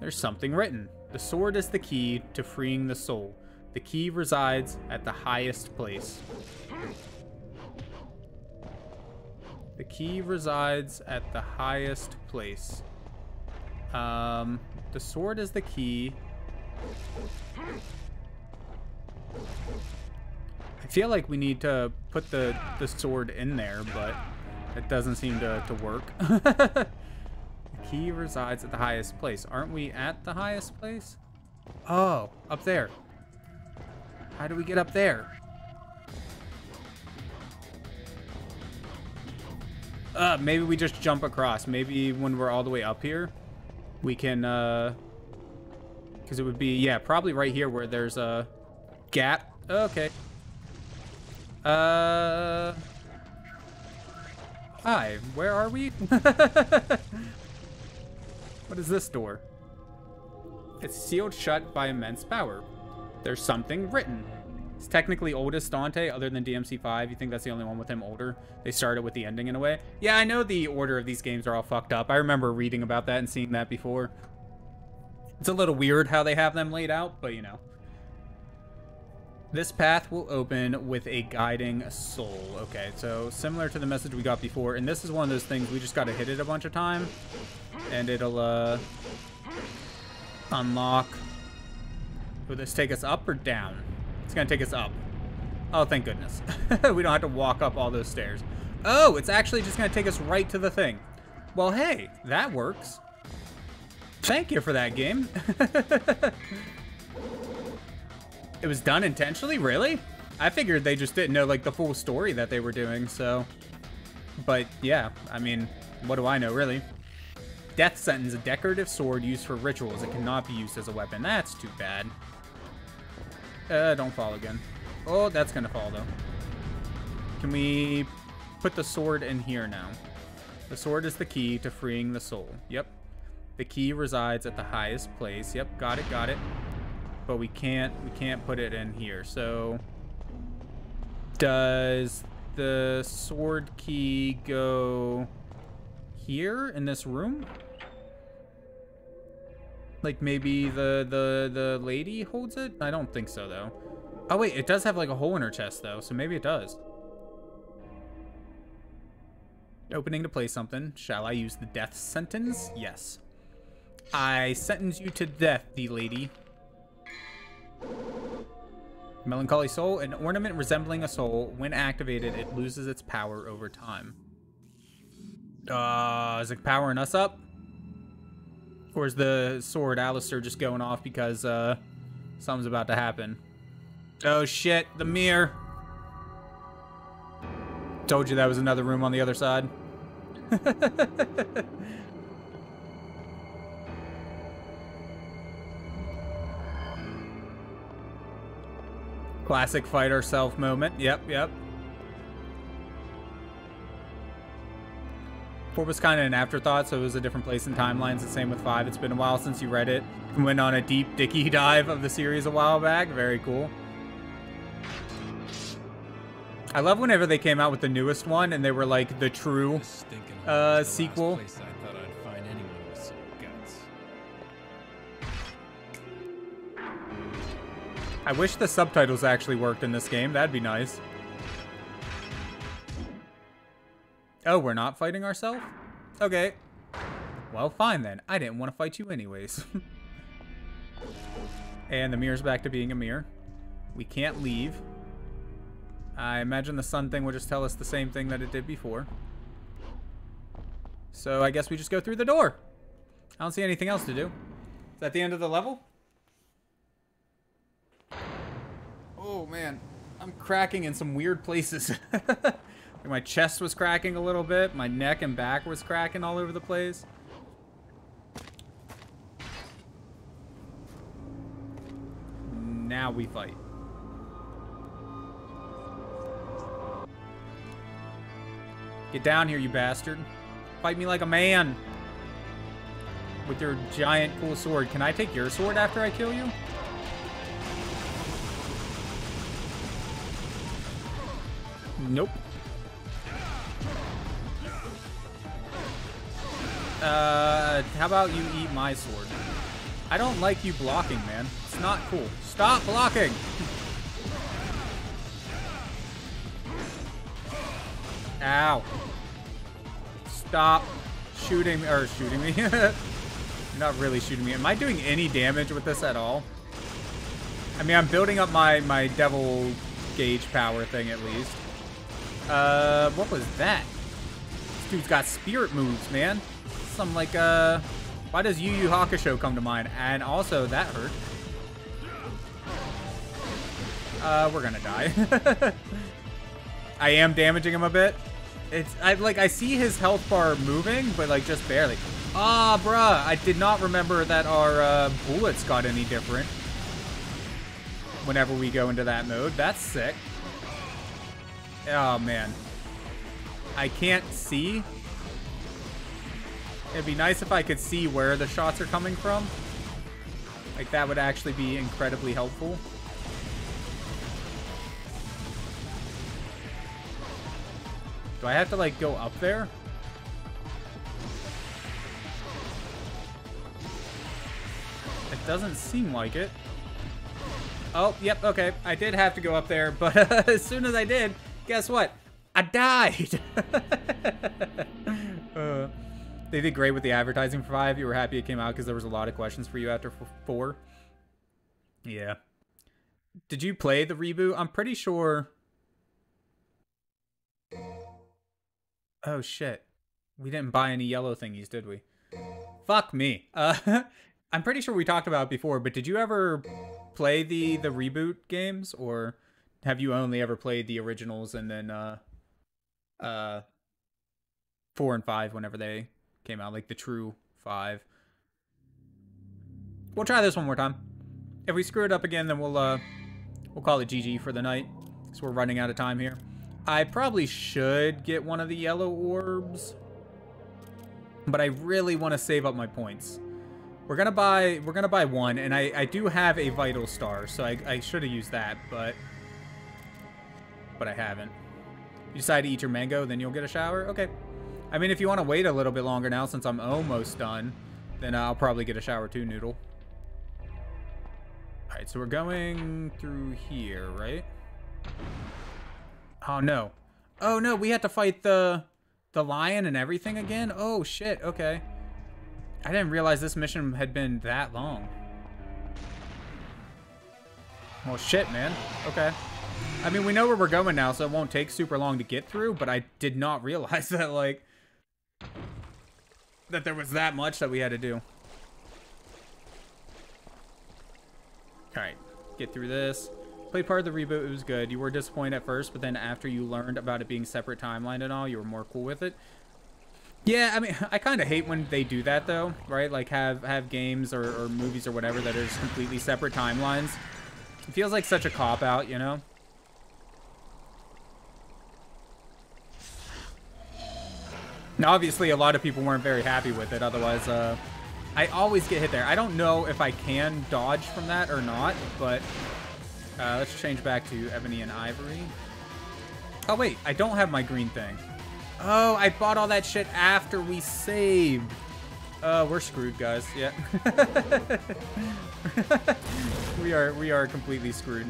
There's something written. The sword is the key to freeing the soul. The key resides at the highest place. The key resides at the highest place. Um, the sword is the key. I feel like we need to put the, the sword in there, but it doesn't seem to, to work. the key resides at the highest place. Aren't we at the highest place? Oh, up there. How do we get up there? Uh, maybe we just jump across. Maybe when we're all the way up here, we can, uh... Because it would be, yeah, probably right here where there's a gap. Okay. Uh... Hi, where are we? what is this door? It's sealed shut by immense power. There's something written. It's technically oldest Dante, other than DMC5. You think that's the only one with him older? They started with the ending in a way. Yeah, I know the order of these games are all fucked up. I remember reading about that and seeing that before. It's a little weird how they have them laid out, but you know. This path will open with a guiding soul. Okay, so similar to the message we got before, and this is one of those things we just got to hit it a bunch of time, and it'll uh, unlock. Will this take us up or down? It's gonna take us up. Oh, thank goodness. we don't have to walk up all those stairs. Oh, it's actually just gonna take us right to the thing. Well, hey, that works. Thank you for that game. it was done intentionally? Really? I figured they just didn't know, like, the full story that they were doing, so... But, yeah, I mean, what do I know, really? Death Sentence, a decorative sword used for rituals. It cannot be used as a weapon. That's too bad. Uh, don't fall again. Oh, that's gonna fall, though. Can we put the sword in here now? The sword is the key to freeing the soul. Yep. The key resides at the highest place. Yep, got it, got it. But we can't, we can't put it in here. So, does the sword key go here in this room? Like maybe the, the, the lady holds it? I don't think so, though. Oh, wait, it does have like a hole in her chest, though, so maybe it does. Opening to play something. Shall I use the death sentence? Yes. I sentence you to death, the lady. Melancholy Soul, an ornament resembling a soul. When activated, it loses its power over time. Uh, is it powering us up? Or is the sword Alastor just going off because uh, something's about to happen? Oh shit, the mirror. Told you that was another room on the other side. Classic fight ourself moment. Yep, yep. Four was kind of an afterthought, so it was a different place in timelines. The same with five. It's been a while since you read it. You Went on a deep dicky dive of the series a while back. Very cool. I love whenever they came out with the newest one and they were like the true uh, sequel. I wish the subtitles actually worked in this game. That'd be nice. Oh, we're not fighting ourselves? Okay. Well, fine then. I didn't want to fight you anyways. and the mirror's back to being a mirror. We can't leave. I imagine the sun thing will just tell us the same thing that it did before. So I guess we just go through the door. I don't see anything else to do. Is that the end of the level? Oh man, I'm cracking in some weird places. my chest was cracking a little bit. My neck and back was cracking all over the place. Now we fight. Get down here, you bastard. Fight me like a man. With your giant cool sword. Can I take your sword after I kill you? Nope. Uh, how about you eat my sword? I don't like you blocking, man. It's not cool. Stop blocking! Ow. Stop shooting, or shooting me. You're not really shooting me. Am I doing any damage with this at all? I mean, I'm building up my, my devil gauge power thing at least. Uh, what was that? This dude's got spirit moves, man. Some like, uh, why does Yu Yu Hakusho come to mind? And also, that hurt. Uh, we're gonna die. I am damaging him a bit. It's, I like, I see his health bar moving, but like just barely. Ah, bruh, I did not remember that our uh, bullets got any different whenever we go into that mode. That's sick. Oh, man. I can't see. It'd be nice if I could see where the shots are coming from. Like, that would actually be incredibly helpful. Do I have to, like, go up there? It doesn't seem like it. Oh, yep, okay. I did have to go up there, but as soon as I did, guess what? I died! uh, they did great with the advertising for 5. You were happy it came out because there was a lot of questions for you after 4. Yeah. Did you play the reboot? I'm pretty sure... Oh, shit. We didn't buy any yellow thingies, did we? Fuck me. Uh, I'm pretty sure we talked about it before, but did you ever play the the reboot games, or have you only ever played the originals and then uh, uh, four and five whenever they came out, like the true five? We'll try this one more time. If we screw it up again, then we'll uh, we'll call it GG for the night, because we're running out of time here. I probably should get one of the yellow orbs, but I really want to save up my points. We're gonna buy we're gonna buy one, and I, I do have a vital star, so I, I should have used that, but but I haven't. You decide to eat your mango, then you'll get a shower? Okay. I mean, if you want to wait a little bit longer now, since I'm almost done, then I'll probably get a shower too, Noodle. Alright, so we're going through here, right? Oh, no. Oh, no, we had to fight the the lion and everything again? Oh, shit, okay. I didn't realize this mission had been that long. Well, shit, man. Okay. I mean, we know where we're going now, so it won't take super long to get through, but I did not realize that, like, that there was that much that we had to do. Alright, get through this. Played part of the reboot, it was good. You were disappointed at first, but then after you learned about it being separate timeline and all, you were more cool with it. Yeah, I mean, I kind of hate when they do that, though, right? Like, have have games or, or movies or whatever that are just completely separate timelines. It feels like such a cop-out, you know? Now, obviously, a lot of people weren't very happy with it. Otherwise, uh, I always get hit there. I don't know if I can dodge from that or not, but uh, let's change back to Ebony and Ivory. Oh, wait, I don't have my green thing. Oh, I bought all that shit after we saved. Uh, we're screwed, guys. Yeah. we are we are completely screwed.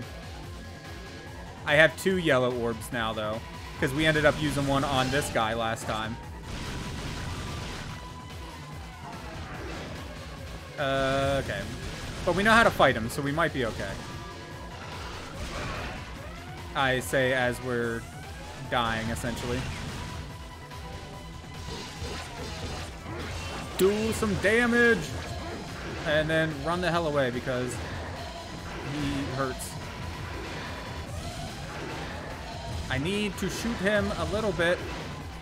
I have two yellow orbs now, though, because we ended up using one on this guy last time. Uh, okay. But we know how to fight him, so we might be okay. I say as we're dying, essentially. do some damage and then run the hell away because he hurts. I need to shoot him a little bit,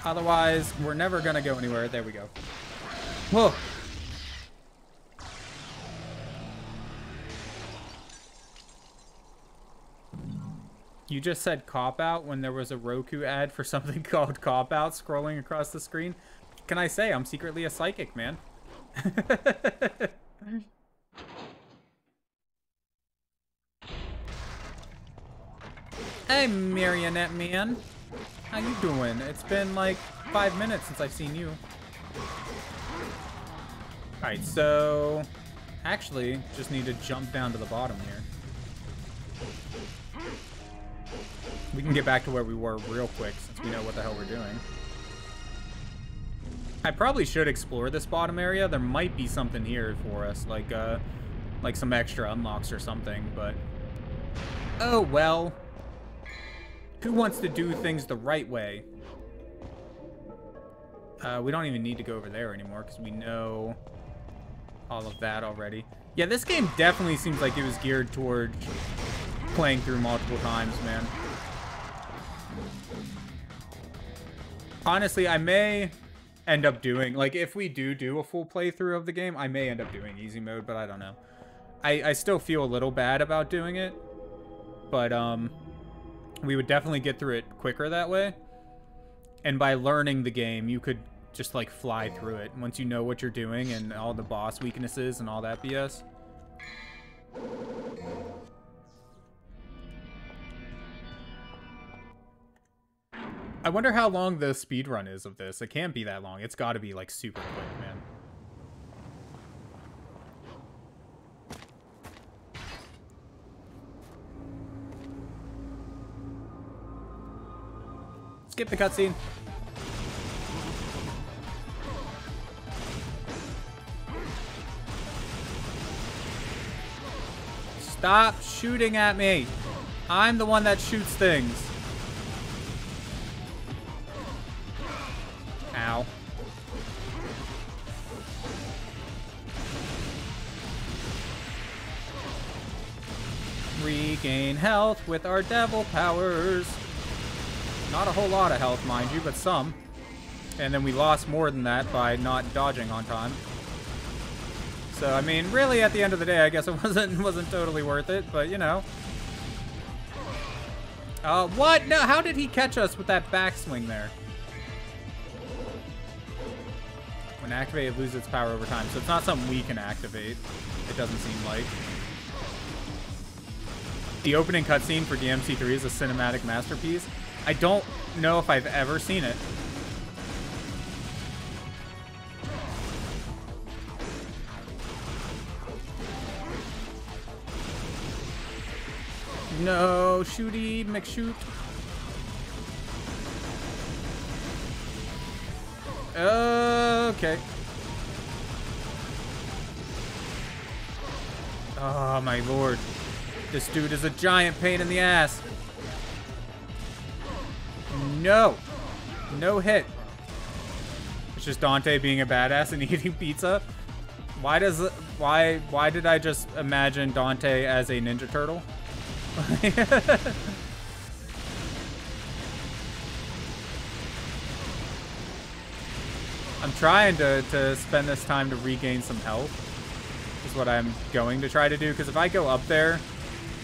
otherwise we're never gonna go anywhere. There we go. Whoa. You just said cop out when there was a Roku ad for something called cop out scrolling across the screen can I say? I'm secretly a psychic, man. hey, Marionette Man. How you doing? It's been like five minutes since I've seen you. Alright, so... Actually, just need to jump down to the bottom here. We can get back to where we were real quick since we know what the hell we're doing. I probably should explore this bottom area. There might be something here for us, like uh, like some extra unlocks or something, but... Oh, well. Who wants to do things the right way? Uh, we don't even need to go over there anymore, because we know all of that already. Yeah, this game definitely seems like it was geared toward playing through multiple times, man. Honestly, I may end up doing. Like, if we do do a full playthrough of the game, I may end up doing easy mode, but I don't know. I, I still feel a little bad about doing it, but um, we would definitely get through it quicker that way. and by learning the game, you could just like fly through it once you know what you're doing and all the boss weaknesses and all that BS. I wonder how long the speed run is of this. It can't be that long. It's got to be like super quick, man. Skip the cutscene. Stop shooting at me. I'm the one that shoots things. Regain health with our devil powers. Not a whole lot of health, mind you, but some. And then we lost more than that by not dodging on time. So, I mean, really, at the end of the day, I guess it wasn't wasn't totally worth it, but, you know. Uh, what? No, how did he catch us with that backswing there? When activated, loses its power over time. So it's not something we can activate. It doesn't seem like. The opening cutscene for DMC3 is a cinematic masterpiece. I don't know if I've ever seen it. No, shooty, McShoot. Okay. Oh my lord. This dude is a giant pain in the ass. No. No hit. It's just Dante being a badass and eating pizza. Why does why why did I just imagine Dante as a Ninja Turtle? I'm trying to, to spend this time to regain some health. Is what I'm going to try to do. Because if I go up there,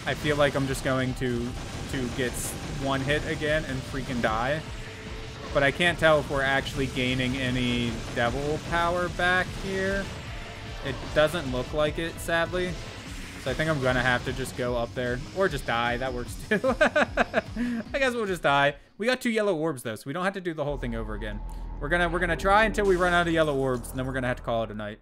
I feel like I'm just going to to get one hit again and freaking die. But I can't tell if we're actually gaining any devil power back here. It doesn't look like it, sadly. So I think I'm gonna have to just go up there. Or just die, that works too. I guess we'll just die. We got two yellow orbs though, so we don't have to do the whole thing over again. We're gonna we're gonna try until we run out of yellow orbs, and then we're gonna have to call it a night.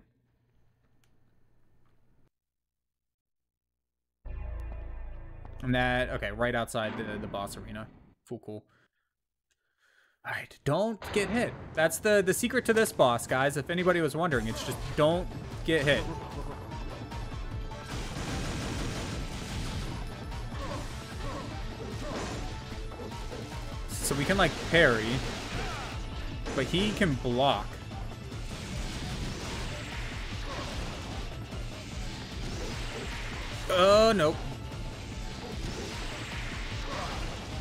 And that okay, right outside the, the boss arena. Full cool. Alright, don't get hit. That's the, the secret to this boss, guys. If anybody was wondering, it's just don't get hit. So we can, like, parry. But he can block. Oh, nope.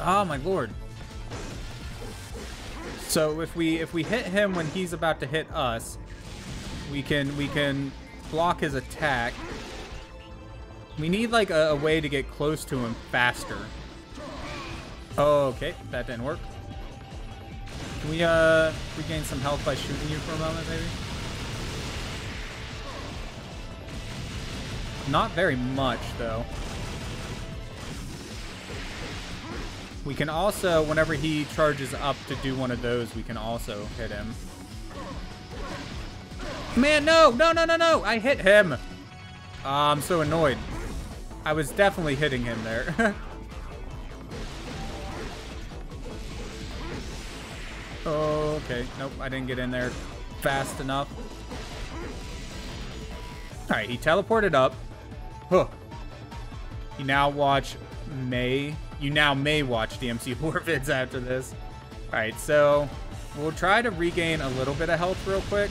Oh, my lord. So if we if we hit him when he's about to hit us, we can we can block his attack. We need like a, a way to get close to him faster. Okay, that didn't work. Can we uh regain some health by shooting you for a moment, maybe? Not very much, though. We can also, whenever he charges up to do one of those, we can also hit him. Man, no! No, no, no, no! I hit him! Uh, I'm so annoyed. I was definitely hitting him there. oh, okay. Nope, I didn't get in there fast enough. Alright, he teleported up. Huh. You now watch May you now may watch DMC horror vids after this. Alright, so we'll try to regain a little bit of health real quick,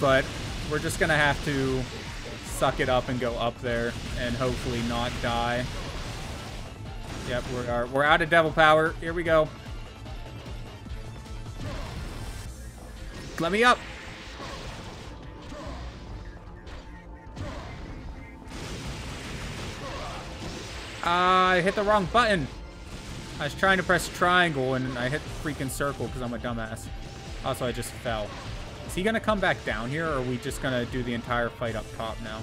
but we're just gonna have to suck it up and go up there and hopefully not die. Yep, we're, we're out of devil power. Here we go. Let me up. I hit the wrong button. I was trying to press triangle and I hit the freaking circle because I'm a dumbass. Also, I just fell. Is he going to come back down here or are we just going to do the entire fight up top now?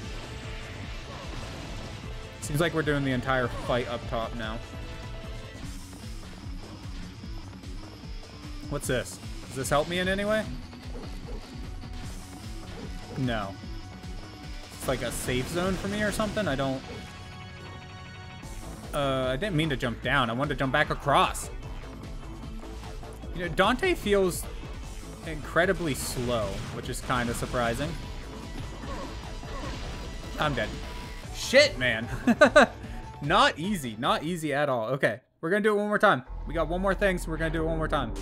Seems like we're doing the entire fight up top now. What's this? Does this help me in any way? No. It's like a safe zone for me or something? I don't... Uh, I didn't mean to jump down. I wanted to jump back across. You know, Dante feels incredibly slow, which is kind of surprising. I'm dead. Shit, man. not easy. Not easy at all. Okay, we're going to do it one more time. We got one more thing, so we're going to do it one more time.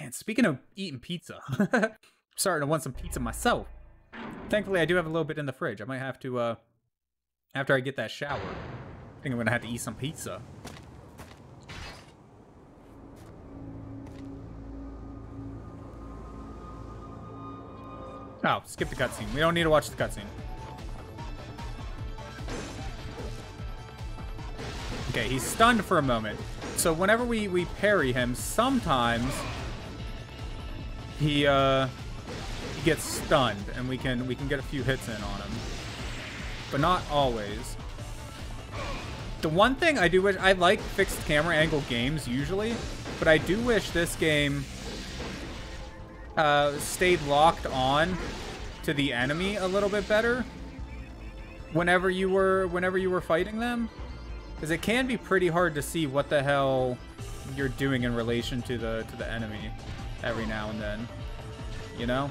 And speaking of eating pizza, I'm starting to want some pizza myself. Thankfully, I do have a little bit in the fridge. I might have to, uh, after I get that shower, I think I'm gonna have to eat some pizza. Oh, skip the cutscene. We don't need to watch the cutscene. Okay, he's stunned for a moment. So whenever we, we parry him, sometimes he uh he gets stunned and we can we can get a few hits in on him. But not always. The one thing I do wish I like fixed camera angle games usually, but I do wish this game uh, stayed locked on to the enemy a little bit better whenever you were whenever you were fighting them. Because it can be pretty hard to see what the hell you're doing in relation to the to the enemy every now and then you know?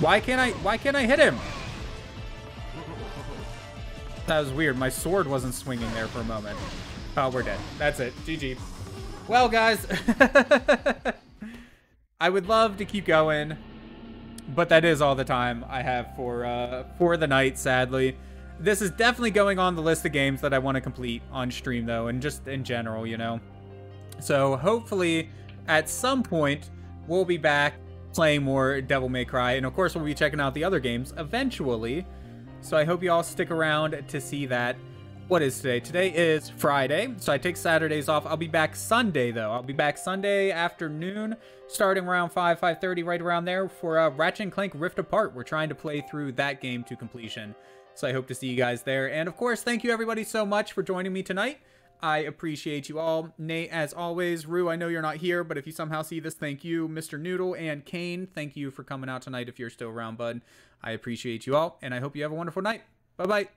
Why can't I why can't I hit him that was weird my sword wasn't swinging there for a moment oh we're dead that's it GG well guys I would love to keep going, but that is all the time I have for uh, for the night, sadly. This is definitely going on the list of games that I want to complete on stream, though, and just in general, you know. So hopefully, at some point, we'll be back playing more Devil May Cry, and of course, we'll be checking out the other games eventually. So I hope you all stick around to see that. What is today? Today is Friday, so I take Saturdays off. I'll be back Sunday, though. I'll be back Sunday afternoon, starting around 5, 5.30, right around there, for uh, Ratchet & Clank Rift Apart. We're trying to play through that game to completion, so I hope to see you guys there. And, of course, thank you, everybody, so much for joining me tonight. I appreciate you all. Nate, as always. Rue, I know you're not here, but if you somehow see this, thank you. Mr. Noodle and Kane, thank you for coming out tonight if you're still around, bud. I appreciate you all, and I hope you have a wonderful night. Bye-bye.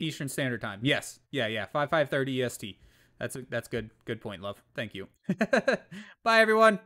Eastern Standard Time. Yes. Yeah, yeah. 5 530 EST. That's a, that's good. Good point, love. Thank you. Bye everyone.